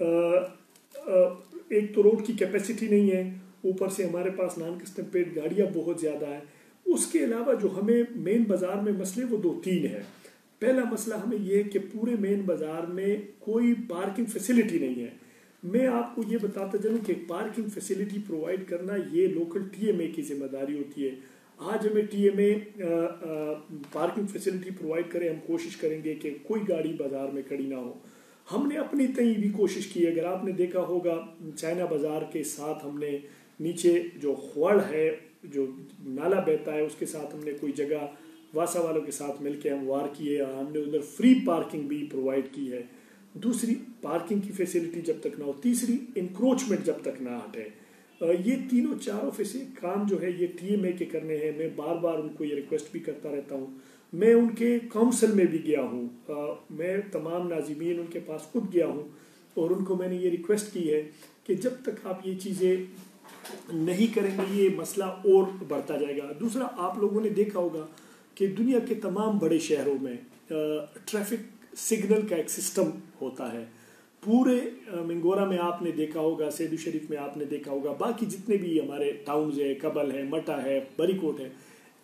ایک تو روڈ کی کیپیسٹی نہیں ہے، اوپر سے ہمارے پاس نان کسٹم پیڈ گاڑیاں بہت زیادہ ہیں۔ اس کے علاوہ جو ہمیں مین بازار میں مسئلے، وہ دو تین ہے پہلا مسئلہ ہمیں یہ ہے کہ پورے مین بازار میں کوئی پارکنگ فیسلٹی نہیں ہے۔ میں آپ کو یہ بتاتا چلوں کہ پارکنگ فیسلٹی پرووائڈ کرنا یہ لوکل ٹی ایم اے کی ذمہ داری ہوتی ہے۔ آج ہمیں T M A parking facility provide کرے، ہم کوشش کریں گے کہ کوئی گاڑی بازار میں کھڑی نہ ہو۔ ہم نے اپنی تئیں بھی کوشش کی۔ اگر آپ نے دیکھا ہوگا، چائنا بازار کے ساتھ ہم نے نیچے جو خوڑ ہے، جو نالا بہتا ہے، اس کے ساتھ ہم نے کوئی جگہ واسا والوں کے ساتھ مل کے ہم وار کیے۔ اور ہم نے ادھر فری پارکنگ بھی پرووائڈ کی ہے۔ دوسری پارکنگ کی فیسلٹی جب تک نہ ہو، تیسری انکروچمنٹ جب تک نہ ہٹے۔ یہ تینوں چاروں فیسے کام جو ہے، یہ ٹی ایم اے کے کرنے ہیں۔ میں بار بار ان کو یہ ریکویسٹ بھی کرتا رہتا ہوں۔ میں ان کے کاؤنسل میں بھی گیا ہوں۔ میں تمام ناظمین ان کے پاس خود گیا ہوں اور ان کو میں نے یہ ریکویسٹ کی ہے کہ جب تک آپ یہ چیزیں نہیں کریں گے، یہ مسئلہ اور بڑھتا جائے گا۔ دوسرا، آپ لوگوں نے دیکھا ہوگا کہ دنیا کے تمام بڑے شہروں میں ٹریفک سگنل کا ایک سسٹم ہوتا ہے۔ پورے منگورا میں آپ نے دیکھا ہوگا، سیدو شریف میں آپ نے دیکھا ہوگا، باقی جتنے بھی ہمارے ٹاؤنز ہے کبل ہے مٹا ہے بری کوٹ ہے،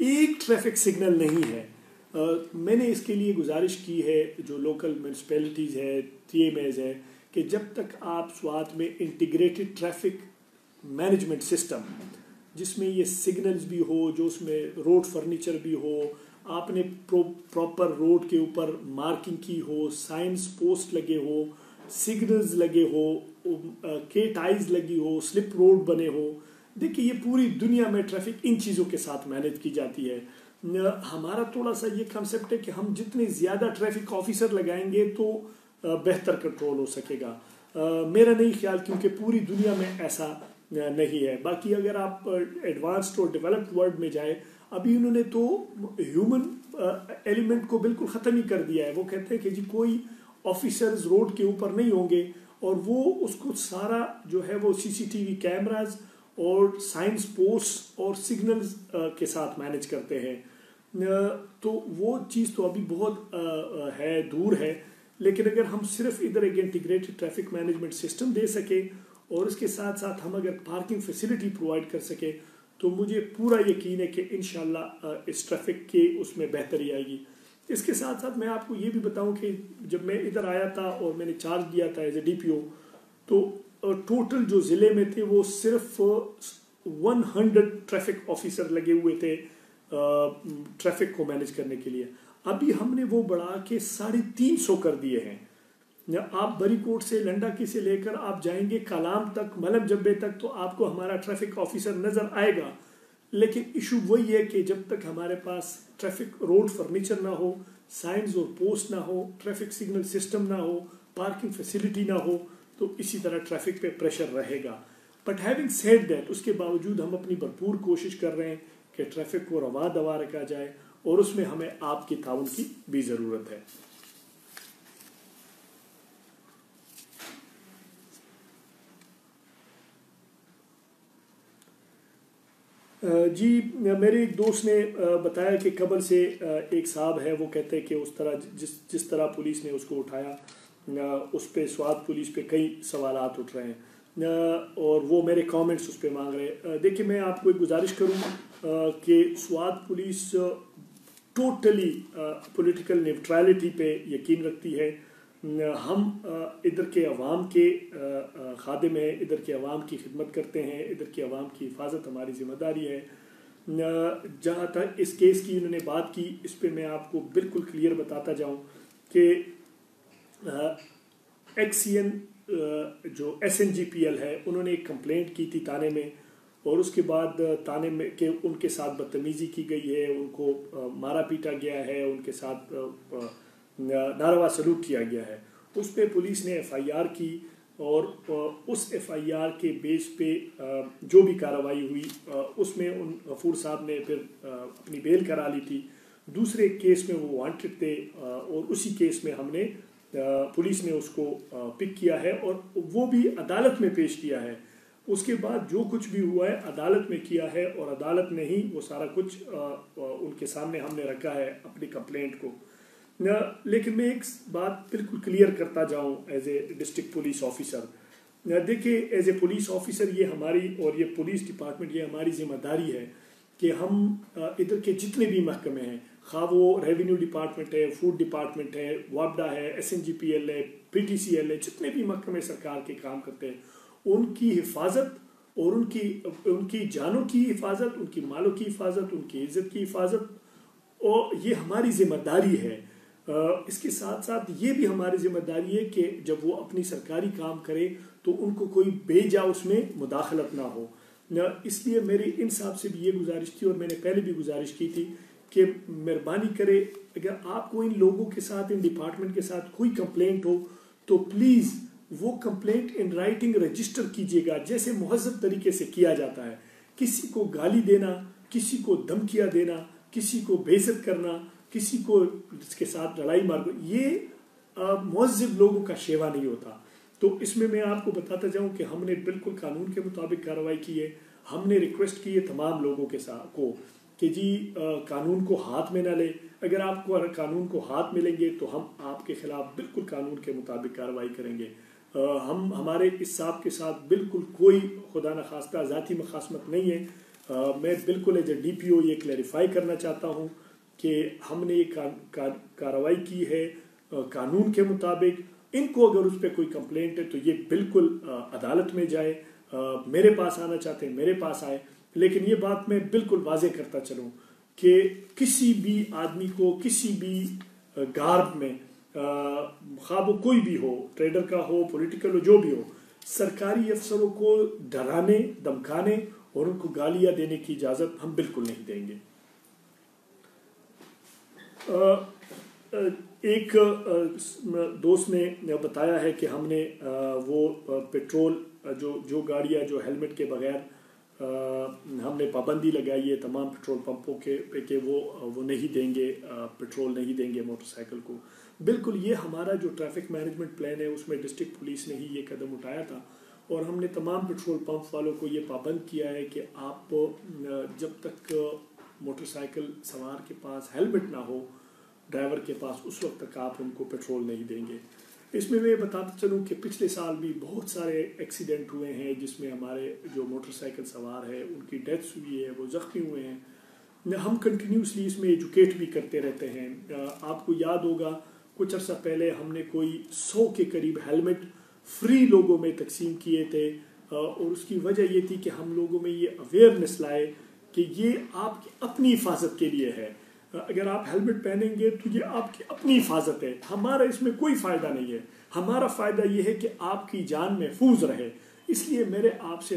ایک ٹریفک سگنل نہیں ہے۔ میں نے اس کے لیے گزارش کی ہے جو لوکل میونسپیلٹیز ہے ٹی ایم ایز ہے کہ جب تک آپ سوات میں انٹیگریٹڈ ٹریفک مینجمنٹ سسٹم جس میں یہ سگنلز بھی ہو، جو اس میں روڈ فرنیچر بھی ہو، آپ نے پراپر روڈ کے اوپر مارکنگ کی ہو سائنس پوسٹ لگے ہو سگنلز لگے ہو کے ٹائز لگی ہو سلپ روڈ بنے ہو، دیکھیے یہ پوری دنیا میں ٹریفک ان چیزوں کے ساتھ مینج کی جاتی ہے۔ ہمارا تھوڑا سا یہ کنسیپٹ ہے کہ ہم جتنے زیادہ ٹریفک آفیسر لگائیں گے تو بہتر کنٹرول ہو سکے گا۔ میرا نہیں خیال کیونکہ پوری دنیا میں ایسا نہیں ہے۔ باقی اگر آپ ایڈوانسڈ اور ڈیولپڈ ورلڈ میں جائیں، ابھی انہوں نے تو ہیومن ایلیمنٹ کو بالکل ختم ہی کر دیا ہے۔ وہ کہتے ہیں کہ جی کوئی آفیسرز روڈ کے اوپر نہیں ہوں گے اور وہ اس کو سارا جو ہے وہ C C T V cameras اور سائنس پوسٹ اور سگنلز کے ساتھ مینج کرتے ہیں۔ تو وہ چیز تو ابھی بہت ہے، دور ہے، لیکن اگر ہم صرف ادھر ایک انٹیگریٹڈ ٹریفک مینجمنٹ سسٹم دے سکیں اور اس کے ساتھ ساتھ ہم اگر پارکنگ فیسلٹی پرووائڈ کر سکیں، تو مجھے پورا یقین ہے کہ انشاءاللہ اس ٹریفک کے اس میں بہتری آئے گی۔ اس کے ساتھ ساتھ میں آپ کو یہ بھی بتاؤں کہ جب میں ادھر آیا تھا اور میں نے چارج دیا تھا ایز اے ڈی پی او تو ٹوٹل جو ضلع میں تھے وہ صرف ون ہنڈریڈ ٹریفک آفیسر لگے ہوئے تھے۔ ٹریفک کو مینج کرنے کے لیے۔ ابھی ہم نے وہ بڑھا کے ساڑھے تین سو کر دیے ہیں۔ آپ بری کوٹ سے لنڈا کی سے لے کر آپ جائیں گے کلام تک، ملم جبے تک، تو آپ کو ہمارا ٹریفک آفیسر نظر آئے گا۔ لیکن ایشو وہی ہے کہ جب تک ہمارے پاس ٹریفک روڈ فرنیچر نہ ہو، سائنز اور پوسٹ نہ ہو، ٹریفک سگنل سسٹم نہ ہو، پارکنگ فیسلٹی نہ ہو، تو اسی طرح ٹریفک پہ پریشر رہے گا۔ بٹ ہیونگ سیڈ دیٹ اس کے باوجود ہم اپنی بھرپور کوشش کر رہے ہیں۔ کہ ٹریفک کو روا دوا رکھا جائے اور اس میں ہمیں آپ کی تعاون کی بھی ضرورت ہے۔ جی میرے ایک دوست نے بتایا کہ قبل سے ایک صاحب ہے، وہ کہتے کہ اس طرح جس جس طرح پولیس نے اس کو اٹھایا اس پہ سواد پولیس پہ کئی سوالات اٹھ رہے ہیں۔ اور وہ میرے کامنٹس اس پہ مانگ رہے ہیں۔ دیکھیں میں آپ کو ایک گزارش کروں کہ سواد پولیس ٹوٹلی پولیٹیکل نیوٹرالٹی پہ یقین رکھتی ہے۔ ہم ادھر کے عوام کے خادم ہیں، ادھر کے عوام کی خدمت کرتے ہیں، ادھر کے عوام کی حفاظت ہماری ذمہ داری ہے۔ جہاں تک اس کیس کی انہوں نے بات کی، اس پہ میں آپ کو بالکل کلیئر بتاتا جاؤں کہ ایکس سی این جو S N G P L ہے، انہوں نے ایک کمپلینٹ کی تھی تانے میں۔ اور اس کے بعد تانے میں کہ ان کے ساتھ بدتمیزی کی گئی ہے، ان کو مارا پیٹا گیا ہے، ان کے ساتھ ناروا سلوک کیا گیا ہے۔ اس پہ پولیس نے ایف آئی آر کی اور اس ایف آئی آر کے بیس پہ جو بھی کارروائی ہوئی اس میں ان غفور صاحب نے پھر اپنی بیل کرا لی تھی۔ دوسرے کیس میں وہ وانٹڈ تھے اور اسی کیس میں ہم نے پولیس نے اس کو پک کیا ہے اور وہ بھی عدالت میں پیش کیا ہے۔ اس کے بعد جو کچھ بھی ہوا ہے، عدالت میں کیا ہے اور عدالت نے ہی وہ سارا کچھ ان کے سامنے ہم نے رکھا ہے اپنی کمپلینٹ کو۔ لیکن میں ایک بات بالکل کلیئر کرتا جاؤں as a district police officer دیکھیے ایز اے پولیس آفیسر یہ ہماری اور یہ پولیس ڈپارٹمنٹ یہ ہماری ذمہ داری ہے کہ ہم ادھر کے جتنے بھی محکمے ہیں، خواہ وہ ریونیو ڈپارٹمنٹ ہے فوڈ ڈپارٹمنٹ ہے، وابڈا ہے S N G P L ہے پی ٹی سی ایل ہے جتنے بھی محکمے سرکار کے کام کرتے ہیں ان کی حفاظت اور ان کی ان کی جانوں کی حفاظت، ان کی مالوں کی حفاظت، ان کی عزت کی حفاظت، اور یہ ہماری ذمہ داری ہے۔ اس کے ساتھ ساتھ یہ بھی ہماری ذمہ داری ہے کہ جب وہ اپنی سرکاری کام کرے تو ان کو کوئی بے جا اس میں مداخلت نہ ہو۔ اس لیے میری ان صاحب سے بھی یہ گزارش تھی اور میں نے پہلے بھی گزارش کی تھی کہ مہربانی کرے، اگر آپ کو ان لوگوں کے ساتھ، ان ڈپارٹمنٹ کے ساتھ کوئی کمپلینٹ ہو تو پلیز وہ کمپلینٹ ان رائٹنگ رجسٹر کیجیے گا جیسے مہذب طریقے سے کیا جاتا ہے۔ کسی کو گالی دینا، کسی کو دھمکیاں دینا، کسی کو بےزت کرنا، کسی کو اس کے ساتھ لڑائی مار یہ مہذب لوگوں کا شیوا نہیں ہوتا۔ تو اس میں میں آپ کو بتاتا جاؤں کہ ہم نے بالکل قانون کے مطابق کارروائی کی ہے۔ ہم نے ریکویسٹ کی ہے تمام لوگوں کے ساتھ کو کہ جی قانون کو ہاتھ میں نہ لے۔ اگر آپ کو قانون کو ہاتھ ملیں گے تو ہم آپ کے خلاف بالکل قانون کے مطابق کارروائی کریں گے۔ ہم، ہمارے اس صاحب کے ساتھ بالکل کوئی خدا نخواستہ، ذاتی مخاصمت نہیں ہے۔ میں بالکل ایز اے ڈی پی او یہ کلیریفائی کرنا چاہتا ہوں کہ ہم نے یہ کارروائی کی ہے قانون کے مطابق۔ ان کو اگر اس پہ کوئی کمپلینٹ ہے تو یہ بالکل عدالت میں جائے۔ میرے پاس آنا چاہتے ہیں، میرے پاس آئے۔ لیکن یہ بات میں بالکل واضح کرتا چلوں کہ کسی بھی آدمی کو کسی بھی گارب میں خواب کوئی بھی ہو، ٹریڈر کا ہو پولیٹیکل ہو، جو بھی ہو، سرکاری افسروں کو ڈرانے دمکانے اور ان کو گالیاں دینے کی اجازت ہم بالکل نہیں دیں گے۔ ایک دوست نے بتایا ہے کہ ہم نے وہ پیٹرول جو جو گاڑیاں، جو ہیلمٹ کے بغیر ہم نے پابندی لگائی ہے تمام پیٹرول پمپوں کے، کہ وہ وہ نہیں دیں گے پیٹرول نہیں دیں گے موٹر سائیکل کو۔ بالکل یہ ہمارا جو ٹریفک مینجمنٹ پلان ہے، اس میں ڈسٹرکٹ پولیس نے ہی یہ قدم اٹھایا تھا۔ اور ہم نے تمام پیٹرول پمپ والوں کو یہ پابند کیا ہے کہ آپ، جب تک موٹر سائیکل سوار کے پاس ہیلمٹ نہ ہو، ڈرائیور کے پاس اس وقت تک آپ ان کو پیٹرول نہیں دیں گے۔ اس میں میں بتاتا چلوں کہ پچھلے سال بھی بہت سارے ایکسیڈنٹ ہوئے ہیں، جس میں ہمارے جو موٹر سائیکل سوار ہے ان کی ڈیتھس ہوئی ہے وہ زخمی ہوئے ہیں۔ ہم کنٹینیوسلی اس میں ایجوکیٹ بھی کرتے رہتے ہیں۔ آپ کو یاد ہوگا کچھ عرصہ پہلے ہم نے کوئی سو کے قریب ہیلمٹ فری لوگوں میں تقسیم کیے تھے اور اس کی وجہ یہ تھی کہ ہم لوگوں میں یہ اویئرنیس لائے کہ یہ آپ کی اپنی حفاظت کے لیے ہے۔ اگر آپ ہیلمٹ پہنیں گے تو یہ آپ کی اپنی حفاظت ہے۔ ہمارا اس میں کوئی فائدہ نہیں ہے۔ ہمارا فائدہ یہ ہے کہ آپ کی جان محفوظ رہے۔ اس لیے میرے آپ سے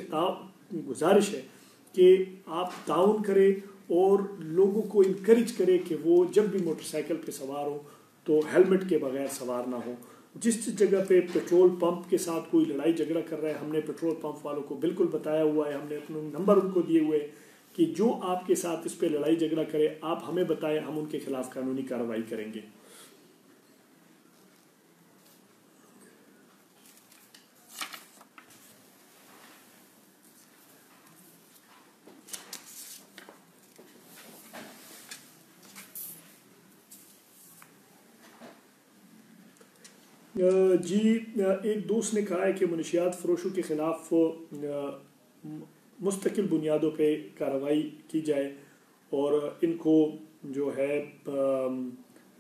گزارش ہے کہ آپ تعاون کریں اور لوگوں کو انکریج کرے کہ وہ جب بھی موٹر سائیکل پہ سوار ہو تو ہیلمٹ کے بغیر سوار نہ ہو جس جگہ پہ پیٹرول پمپ کے ساتھ کوئی لڑائی جھگڑا کر رہا ہے، ہم نے پیٹرول پمپ والوں کو بالکل بتایا ہوا ہے، ہم نے اپنے نمبر ان کو دیے ہوئے کہ جو آپ کے ساتھ اس پہ لڑائی جھگڑا کرے، آپ ہمیں بتائیں، ہم ان کے خلاف قانونی کارروائی کریں گے۔ جی ایک دوست نے کہا ہے کہ منشیات فروشوں کے خلاف مستقل بنیادوں پہ کارروائی کی جائے اور ان کو جو ہے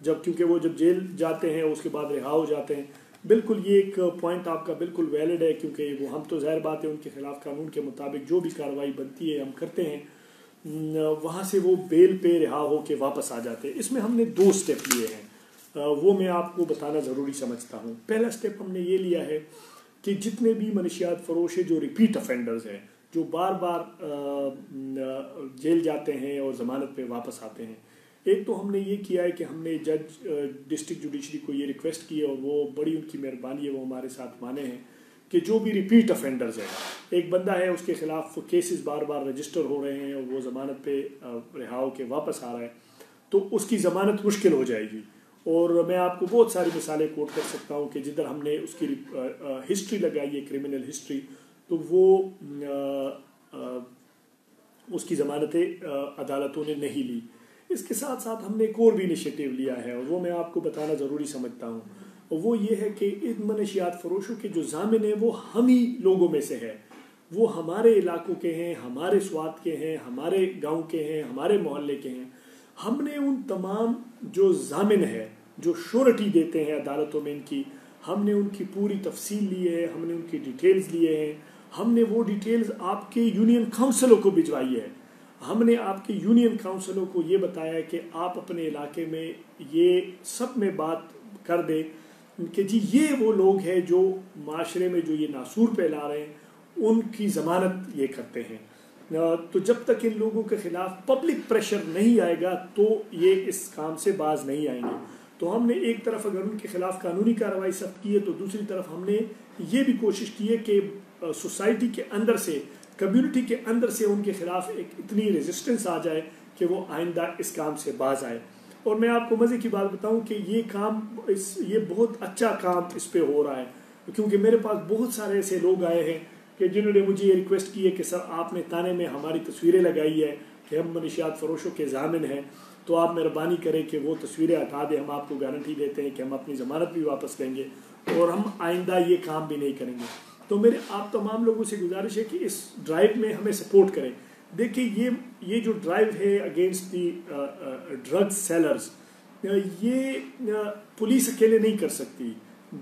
جب کیونکہ وہ جب جیل جاتے ہیں، اس کے بعد رہا ہو جاتے ہیں۔ بالکل یہ ایک پوائنٹ آپ کا بالکل ویلڈ ہے، کیونکہ وہ ہم تو ظاہر بات ہے، ان کے خلاف قانون کے مطابق جو بھی کارروائی بنتی ہے، ہم کرتے ہیں۔ وہاں سے وہ بیل پہ رہا ہو کے واپس آ جاتے ہیں۔ اس میں ہم نے دو سٹیپ لیے ہیں۔ وہ میں آپ کو بتانا ضروری سمجھتا ہوں۔ پہلا سٹیپ ہم نے یہ لیا ہے کہ جتنے بھی منشیات فروش ہیں، جو ریپیٹ افینڈرز ہیں، جو بار بار جیل جاتے ہیں اور ضمانت پہ واپس آتے ہیں۔ ایک تو ہم نے یہ کیا ہے کہ ہم نے جج ڈسٹرکٹ جوڈیشری کو یہ ریکویسٹ کی ہے اور وہ بڑی ان کی مہربانی ہے، وہ ہمارے ساتھ مانے ہیں کہ جو بھی ریپیٹ افینڈرز ہیں، ایک بندہ ہے، اس کے خلاف کیسز بار بار رجسٹر ہو رہے ہیں اور وہ ضمانت پہ رہا ہو کے واپس آ رہا ہے، تو اس کی ضمانت مشکل ہو جائے گی۔ اور میں آپ کو بہت ساری مثالیں کوٹ کر سکتا ہوں کہ جدھر ہم نے اس کی ہسٹری لگائی ہے کرمنل ہسٹری تو وہ اس کی ضمانتیں عدالتوں نے نہیں لی۔ اس کے ساتھ ساتھ ہم نے ایک اور بھی انیشیٹو لیا ہے اور وہ میں آپ کو بتانا ضروری سمجھتا ہوں۔ اور وہ یہ ہے کہ ان منشیات فروشوں کے جو ضامن ہیں، وہ ہم ہی لوگوں میں سے ہے۔ وہ ہمارے علاقوں کے ہیں، ہمارے سوات کے ہیں، ہمارے گاؤں کے ہیں، ہمارے محلے کے ہیں۔ ہم نے ان تمام جو ضامن ہے جو شورٹی دیتے ہیں عدالتوں میں ان کی، ہم نے ان کی پوری تفصیل لی ہے، ہم نے ان کی ڈیٹیلز لیے ہیں، ہم نے وہ ڈیٹیلز آپ کے یونین کاؤنسلوں کو بھجوائی ہے۔ ہم نے آپ کے یونین کاؤنسلوں کو یہ بتایا کہ آپ اپنے علاقے میں یہ سب میں بات کر دیں۔ کہ جی یہ وہ لوگ ہیں جو معاشرے میں جو یہ ناسور پھیلا رہے ہیں، ان کی ضمانت یہ کرتے ہیں۔ تو جب تک ان لوگوں کے خلاف پبلک پریشر نہیں آئے گا، تو یہ اس کام سے باز نہیں آئیں گے۔ تو ہم نے ایک طرف اگر ان کے خلاف قانونی کارروائی سخت کی ہے تو دوسری طرف ہم نے یہ بھی کوشش کی ہے کہ سوسائٹی کے اندر سے، کمیونٹی کے اندر سے ان کے خلاف ایک اتنی ریزسٹنس آ جائے کہ وہ آئندہ اس کام سے باز آئے۔ اور میں آپ کو مزے کی بات بتاؤں کہ یہ کام اس، یہ بہت اچھا کام اس پہ ہو رہا ہے۔ کیونکہ میرے پاس بہت سارے ایسے لوگ آئے ہیں کہ جنہوں نے مجھے یہ ریکویسٹ کی ہے کہ، سر، آپ نے تانے میں ہماری تصویریں لگائی ہے کہ ہم منشیات فروشوں کے ضامن ہیں۔ تو آپ مہربانی کریں کہ وہ تصویریں ہٹا دیں، ہم آپ کو گارنٹی دیتے ہیں کہ ہم اپنی ضمانت بھی واپس لیں گے اور ہم آئندہ یہ کام بھی نہیں کریں گے۔ تو میرے آپ تمام لوگوں سے گزارش ہے کہ اس ڈرائیو میں ہمیں سپورٹ کریں۔ دیکھیں، یہ یہ جو ڈرائیو ہے اگینسٹ دی ڈرگ سیلرز یہ پولیس اکیلے نہیں کر سکتی۔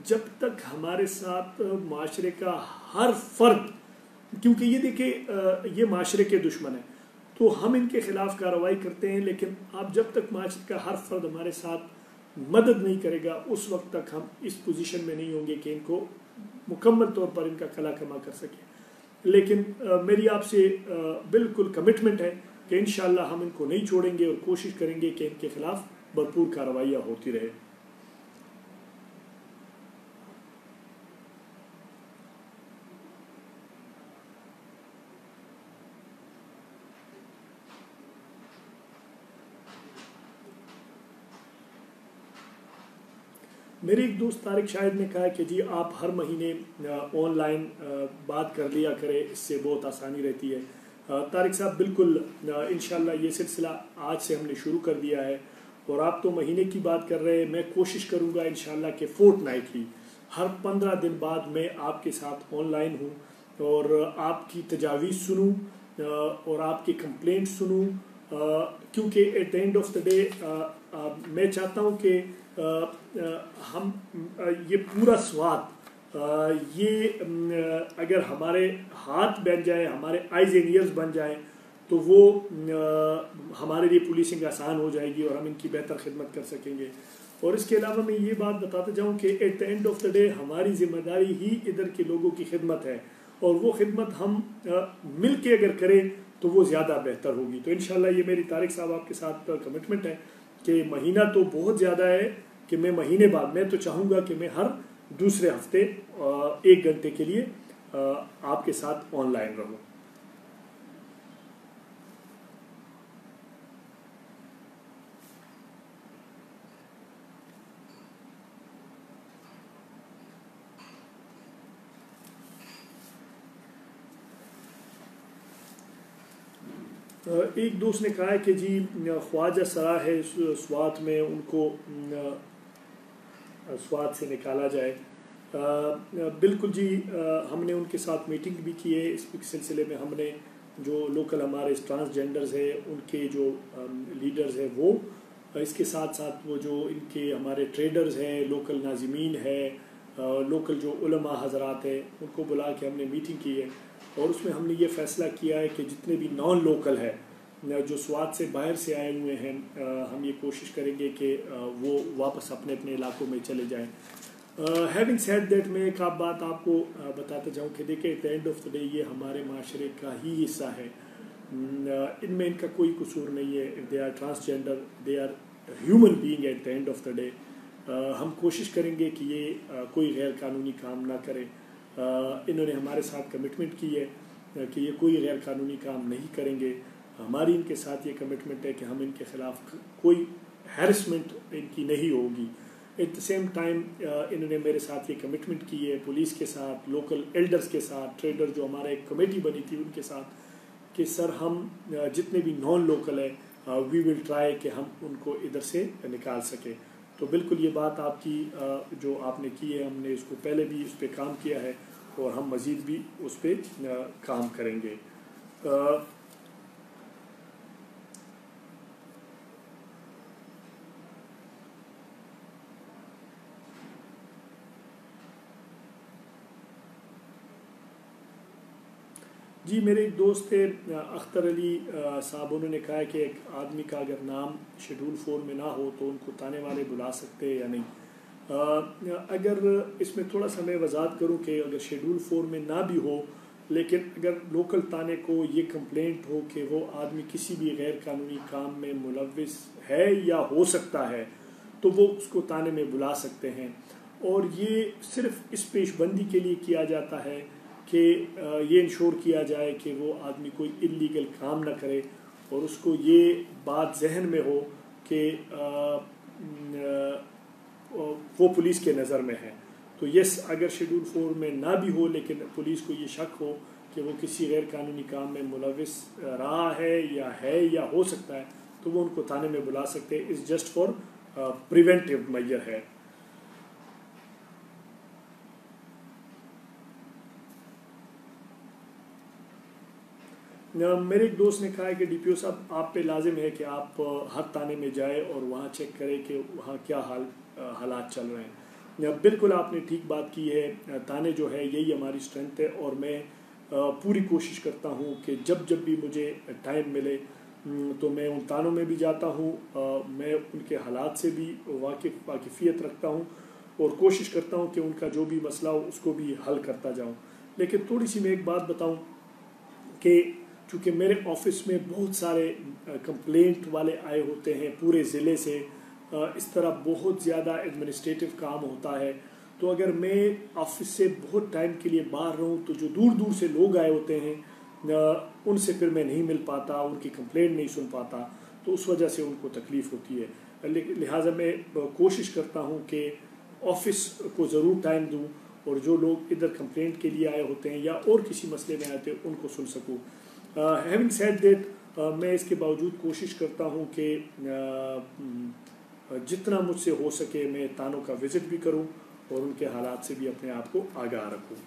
جب تک ہمارے ساتھ معاشرے کا ہر فرد، کیونکہ یہ دیکھیں یہ معاشرے کے دشمن ہیں۔ تو ہم ان کے خلاف کارروائی کرتے ہیں، لیکن آپ جب تک معاشرے کا ہر فرد ہمارے ساتھ مدد نہیں کرے گا، اس وقت تک ہم اس پوزیشن میں نہیں ہوں گے کہ ان کو مکمل طور پر ان کا کلا کما کر سکیں۔ لیکن میری آپ سے بالکل کمٹمنٹ ہے کہ انشاءاللہ ہم ان کو نہیں چھوڑیں گے اور کوشش کریں گے کہ ان کے خلاف بھرپور کارروائیاں ہوتی رہے میرے ایک دوست طارق شاہد نے کہا کہ جی آپ ہر مہینے آن لائن بات کر لیا کرے اس سے بہت آسانی رہتی ہے۔ طارق صاحب، بالکل انشاءاللہ یہ سلسلہ آج سے ہم نے شروع کر دیا ہے۔ اور آپ تو مہینے کی بات کر رہے ہیں، میں کوشش کروں گا انشاءاللہ کہ فورٹ نائٹلی ہر پندرہ دن بعد میں آپ کے ساتھ آن لائن ہوں اور آپ کی تجاویز سنوں اور آپ کی کمپلینٹ سنوں۔ کیونکہ at the end of the day میں چاہتا ہوں کہ ہم یہ پورا سواد یہ اگر ہمارے ہاتھ بن جائے ہمارے آئیز اینڈ ایئرز بن جائیں، تو وہ ہمارے لیے پولیسنگ آسان ہو جائے گی اور ہم ان کی بہتر خدمت کر سکیں گے۔ اور اس کے علاوہ میں یہ بات بتاتا جاؤں کہ at the end of the day ہماری ذمہ داری ہی ادھر کے لوگوں کی خدمت ہے۔ اور وہ خدمت ہم مل کے اگر کریں تو وہ زیادہ بہتر ہوگی۔ تو انشاءاللہ یہ میری طارق صاحب آپ کے ساتھ کمٹمنٹ ہے کہ مہینہ تو بہت زیادہ ہے کہ میں مہینے بعد، میں تو چاہوں گا کہ میں ہر دوسرے ہفتے ایک گھنٹے کے لیے آپ کے ساتھ آن لائن رہوں۔ ایک دوست نے کہا ہے کہ جی خواجہ سرا ہے سوات میں ان کو سوات سے نکالا جائے۔ بالکل جی ہم نے ان کے ساتھ میٹنگ بھی کی ہے۔ اس سلسلے میں ہم نے جو لوکل ہمارے ٹرانسجینڈرز ہیں، ان کے جو لیڈرز ہیں، وہ اس کے ساتھ ساتھ وہ جو ان کے ہمارے ٹریڈرز ہیں لوکل ناظمین ہے لوکل جو علماء حضرات ہیں، ان کو بلا کے ہم نے میٹنگ کی ہے۔ اور اس میں ہم نے یہ فیصلہ کیا ہے کہ جتنے بھی نان لوکل ہے جو سوات سے باہر سے آئے ہوئے ہیں ہم یہ کوشش کریں گے کہ وہ واپس اپنے اپنے علاقوں میں چلے جائیں۔ ہیونگ سیٹ دیٹ میں ایک آپ بات آپ کو بتاتا جاؤں کہ دیکھیں at the end of the day یہ ہمارے معاشرے کا ہی حصہ ہے۔ ان میں ان کا کوئی قصور نہیں ہے۔ They are transgender they are human being at the end of the day ہم کوشش کریں گے کہ یہ کوئی غیر قانونی کام نہ کرے انہوں نے ہمارے ساتھ کمٹمنٹ کی ہے کہ یہ کوئی غیر قانونی کام نہیں کریں گے۔ ہماری ان کے ساتھ یہ کمٹمنٹ ہے کہ ہم ان کے خلاف کوئی ہیرسمنٹ ان کی نہیں ہوگی۔ ایٹ دا سیم ٹائم انہوں نے میرے ساتھ یہ کمٹمنٹ کی ہے پولیس کے ساتھ لوکل ایلڈرز کے ساتھ ٹریڈر جو ہمارا ایک کمیٹی بنی تھی ان کے ساتھ، کہ سر ہم جتنے بھی نان لوکل ہیں وی ول ٹرائی کہ ہم ان کو ادھر سے نکال سکیں۔ تو بالکل یہ بات آپ کی جو آپ نے کی ہے، ہم نے اس کو پہلے بھی اس پہ کام کیا ہے۔ اور ہم مزید بھی اس پہ کام کریں گے۔ جی میرے ایک دوست تھے اختر علی صاحب، انہوں نے کہا کہ ایک آدمی کا اگر نام شیڈول فور میں نہ ہو تو ان کو تانے والے بلا سکتے یا نہیں۔ اگر اس میں تھوڑا سا میں وضاحت کروں کہ اگر شیڈول فور میں نہ بھی ہو، لیکن اگر لوکل تانے کو یہ کمپلینٹ ہو کہ وہ آدمی کسی بھی غیر قانونی کام میں ملوث ہے یا ہو سکتا ہے، تو وہ اس کو تانے میں بلا سکتے ہیں۔ اور یہ صرف اس پیش بندی کے لیے کیا جاتا ہے کہ یہ انشور کیا جائے کہ وہ آدمی کوئی انلیگل کام نہ کرے اور اس کو یہ بات ذہن میں ہو کہ وہ پولیس کے نظر میں ہے۔ تو یس اگر شیڈول فور میں نہ بھی ہو، لیکن پولیس کو یہ شک ہو کہ وہ کسی غیر قانونی کام میں ملوث رہا ہے یا ہے یا ہو سکتا ہے، تو وہ ان کو تھانے میں بلا سکتے۔ Is just for preventive measure ہے۔ میرے ایک دوست نے کہا ہے کہ ڈی پی او صاحب، آپ پہ لازم ہے کہ آپ uh، ہر تانے میں جائے اور وہاں چیک کرے کہ وہاں کیا حال حالات چل رہے ہیں۔ بالکل آپ نے ٹھیک بات کی ہے۔ تانے جو ہے، یہی ہماری اسٹرینتھ ہے اور میں پوری کوشش کرتا ہوں کہ جب جب بھی مجھے ٹائم ملے تو میں ان تانوں میں بھی جاتا ہوں۔ میں ان کے حالات سے بھی واقف، واقفیت رکھتا ہوں اور کوشش کرتا ہوں کہ ان کا جو بھی مسئلہ ہو، اس کو بھی حل کرتا جاؤں۔ لیکن تھوڑی سی میں ایک بات بتاؤں کہ چونکہ میرے آفس میں بہت سارے کمپلینٹ والے آئے ہوتے ہیں پورے ضلع سے اس طرح بہت زیادہ ایڈمنسٹریٹو کام ہوتا ہے۔ تو اگر میں آفس سے بہت ٹائم کے لیے باہر رہوں، تو جو دور دور سے لوگ آئے ہوتے ہیں ان سے پھر میں نہیں مل پاتا، ان کی کمپلینٹ نہیں سن پاتا۔ تو اس وجہ سے ان کو تکلیف ہوتی ہے۔ لہٰذا میں کوشش کرتا ہوں کہ آفس کو ضرور ٹائم دوں اور جو لوگ ادھر کمپلینٹ کے لیے آئے ہوتے ہیں یا اور کسی مسئلے میں آتے ہیں، ان کو سن سکوں۔ ہیونگ سیٹ دیٹ میں اس کے باوجود کوشش کرتا ہوں کہ جتنا مجھ سے ہو سکے میں تانوں کا وزٹ بھی کروں اور ان کے حالات سے بھی اپنے آپ کو آگاہ رکھوں۔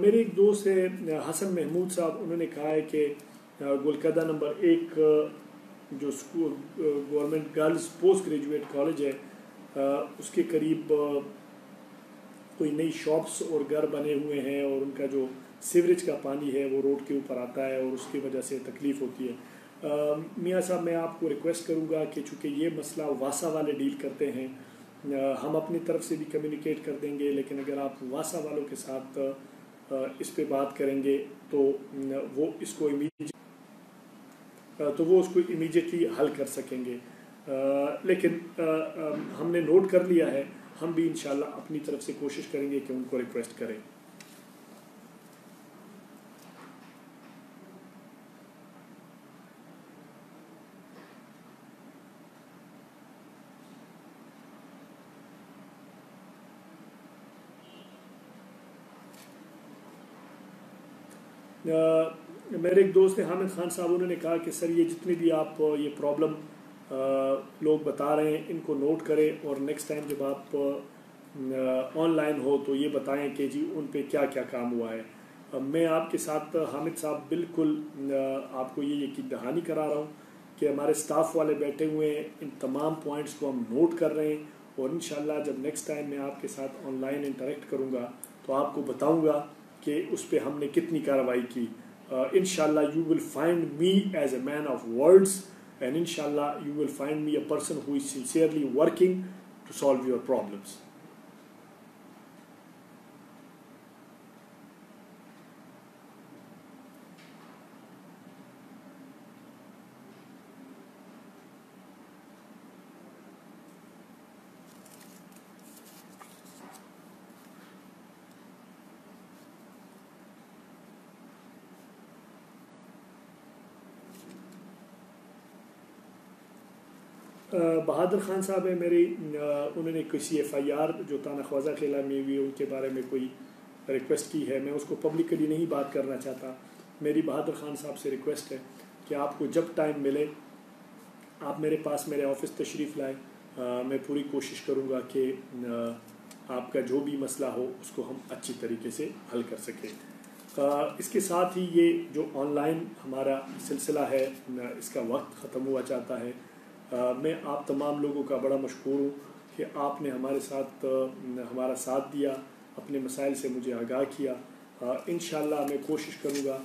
میرے ایک دوست ہے حسن محمود صاحب، انہوں نے کہا ہے کہ گولکدہ نمبر ایک جو school government girls post graduate college ہے اس کے قریب کوئی نئی شاپس اور گھر بنے ہوئے ہیں اور ان کا جو سیوریج کا پانی ہے وہ روڈ کے اوپر آتا ہے اور اس کی وجہ سے تکلیف ہوتی ہے۔ میاں صاحب، میں آپ کو ریکویسٹ کروں گا کہ چونکہ یہ مسئلہ واسا والے ڈیل کرتے ہیں ہم اپنی طرف سے بھی کمیونیکیٹ کر دیں گے، لیکن اگر آپ واسا والوں کے ساتھ اس پہ بات کریں گے تو وہ اس کو امیجیٹ تو وہ اس کو امیجیٹلی حل کر سکیں گے۔ لیکن ہم نے نوٹ کر لیا ہے ہم بھی انشاءاللہ اپنی طرف سے کوشش کریں گے کہ ان کو ریکویسٹ کریں۔ میرے ایک دوست ہیں حامد خان صاحب، انہوں نے کہا کہ سر، یہ جتنے بھی آپ یہ پرابلم لوگ بتا رہے ہیں، ان کو نوٹ کریں اور نیکسٹ ٹائم جب آپ آن لائن ہو تو یہ بتائیں کہ جی ان پہ کیا کیا کام ہوا ہے۔ میں آپ کے ساتھ، حامد صاحب بالکل آپ کو یہ یقین دہانی کرا رہا ہوں کہ ہمارے سٹاف والے بیٹھے ہوئے ہیں، ان تمام پوائنٹس کو ہم نوٹ کر رہے ہیں اور انشاءاللہ جب نیکسٹ ٹائم میں آپ کے ساتھ آن لائن انٹریکٹ کروں گا تو آپ کو بتاؤں گا کہ اس پہ ہم نے کتنی کارروائی کی۔ ان شاء اللہ you will find me as a man of words and inshallah you will find me a person who is sincerely working to solve your problems. Bahadur Khan sahib ہیں میری انہوں نے کسی ایف آئی آر جو تانہ خوازہ خیلہ میں ہوئی ان کے بارے میں کوئی ریکویسٹ کی ہے، میں اس کو پبلکلی نہیں بات کرنا چاہتا۔ میری بہادر خان صاحب سے ریکویسٹ ہے کہ آپ کو جب ٹائم ملے، آپ میرے پاس میرے آفس تشریف لائے میں پوری کوشش کروں گا کہ آپ کا جو بھی مسئلہ ہو، اس کو ہم اچھی طریقے سے حل کر سکیں۔ اس کے ساتھ ہی یہ جو آن لائن ہمارا سلسلہ ہے اس کا وقت ختم ہوا چاہتا ہے۔ میں آپ تمام لوگوں کا بڑا مشکور ہوں کہ آپ نے ہمارے ساتھ، ہمارا ساتھ دیا، اپنے مسائل سے مجھے آگاہ کیا۔ انشاءاللہ میں کوشش کروں گا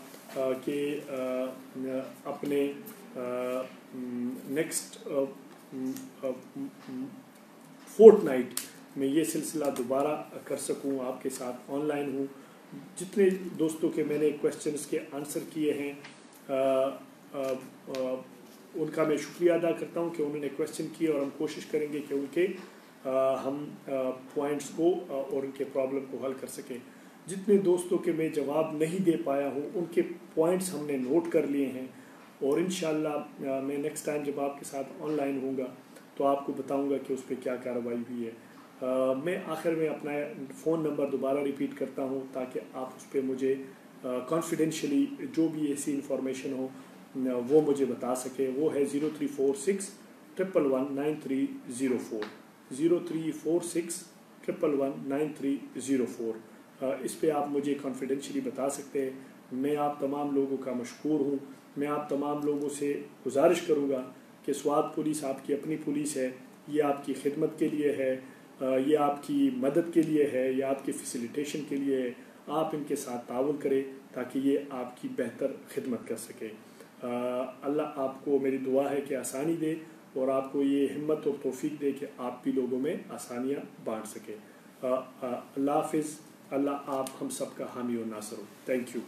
کہ اپنے نیکسٹ فورٹ نائٹ میں یہ سلسلہ دوبارہ کر سکوں، آپ کے ساتھ آن لائن ہوں۔ جتنے دوستوں کے میں نے کوشچنس کے آنسر کیے ہیں ان کا میں شکریہ ادا کرتا ہوں کہ انہوں نے کوشچن کیے اور ہم کوشش کریں گے کہ ان کے ہم پوائنٹس کو اور ان کے پرابلم کو حل کر سکیں۔ جتنے دوستوں کے میں جواب نہیں دے پایا ہوں، ان کے پوائنٹس ہم نے نوٹ کر لیے ہیں۔ اور انشاءاللہ میں نیکسٹ ٹائم جب آپ کے ساتھ آن لائن ہوں گا، تو آپ کو بتاؤں گا کہ اس پہ کیا کارروائی ہوئی ہے۔ میں آخر میں اپنا فون نمبر دوبارہ ریپیٹ کرتا ہوں تاکہ آپ اس پہ مجھے کانفیڈینشلی جو بھی ایسی انفارمیشن ہو وہ مجھے بتا سکے، وہ ہے zero three four six triple one nine three zero four. Zero three four six triple one nine three zero four. اس پہ آپ مجھے کانفیڈینشلی بتا سکتے ہیں۔ میں آپ تمام لوگوں کا مشکور ہوں۔ میں آپ تمام لوگوں سے گزارش کروں گا کہ سواد پولیس آپ کی اپنی پولیس ہے۔ یہ آپ کی خدمت کے لیے ہے۔ یہ آپ کی مدد کے لیے ہے۔ یہ آپ کی فیسیلیٹیشن کے لیے ہے۔ آپ ان کے ساتھ تعاون کریں تاکہ یہ آپ کی بہتر خدمت کر سکے اللہ آپ کو میری دعا ہے کہ آسانی دے اور آپ کو یہ ہمت اور توفیق دے کہ آپ بھی لوگوں میں آسانیاں بانٹ سکیں۔ اللہ حافظ، اللہ آپ ہم سب کا حامی و ناصر ہو۔ Thank you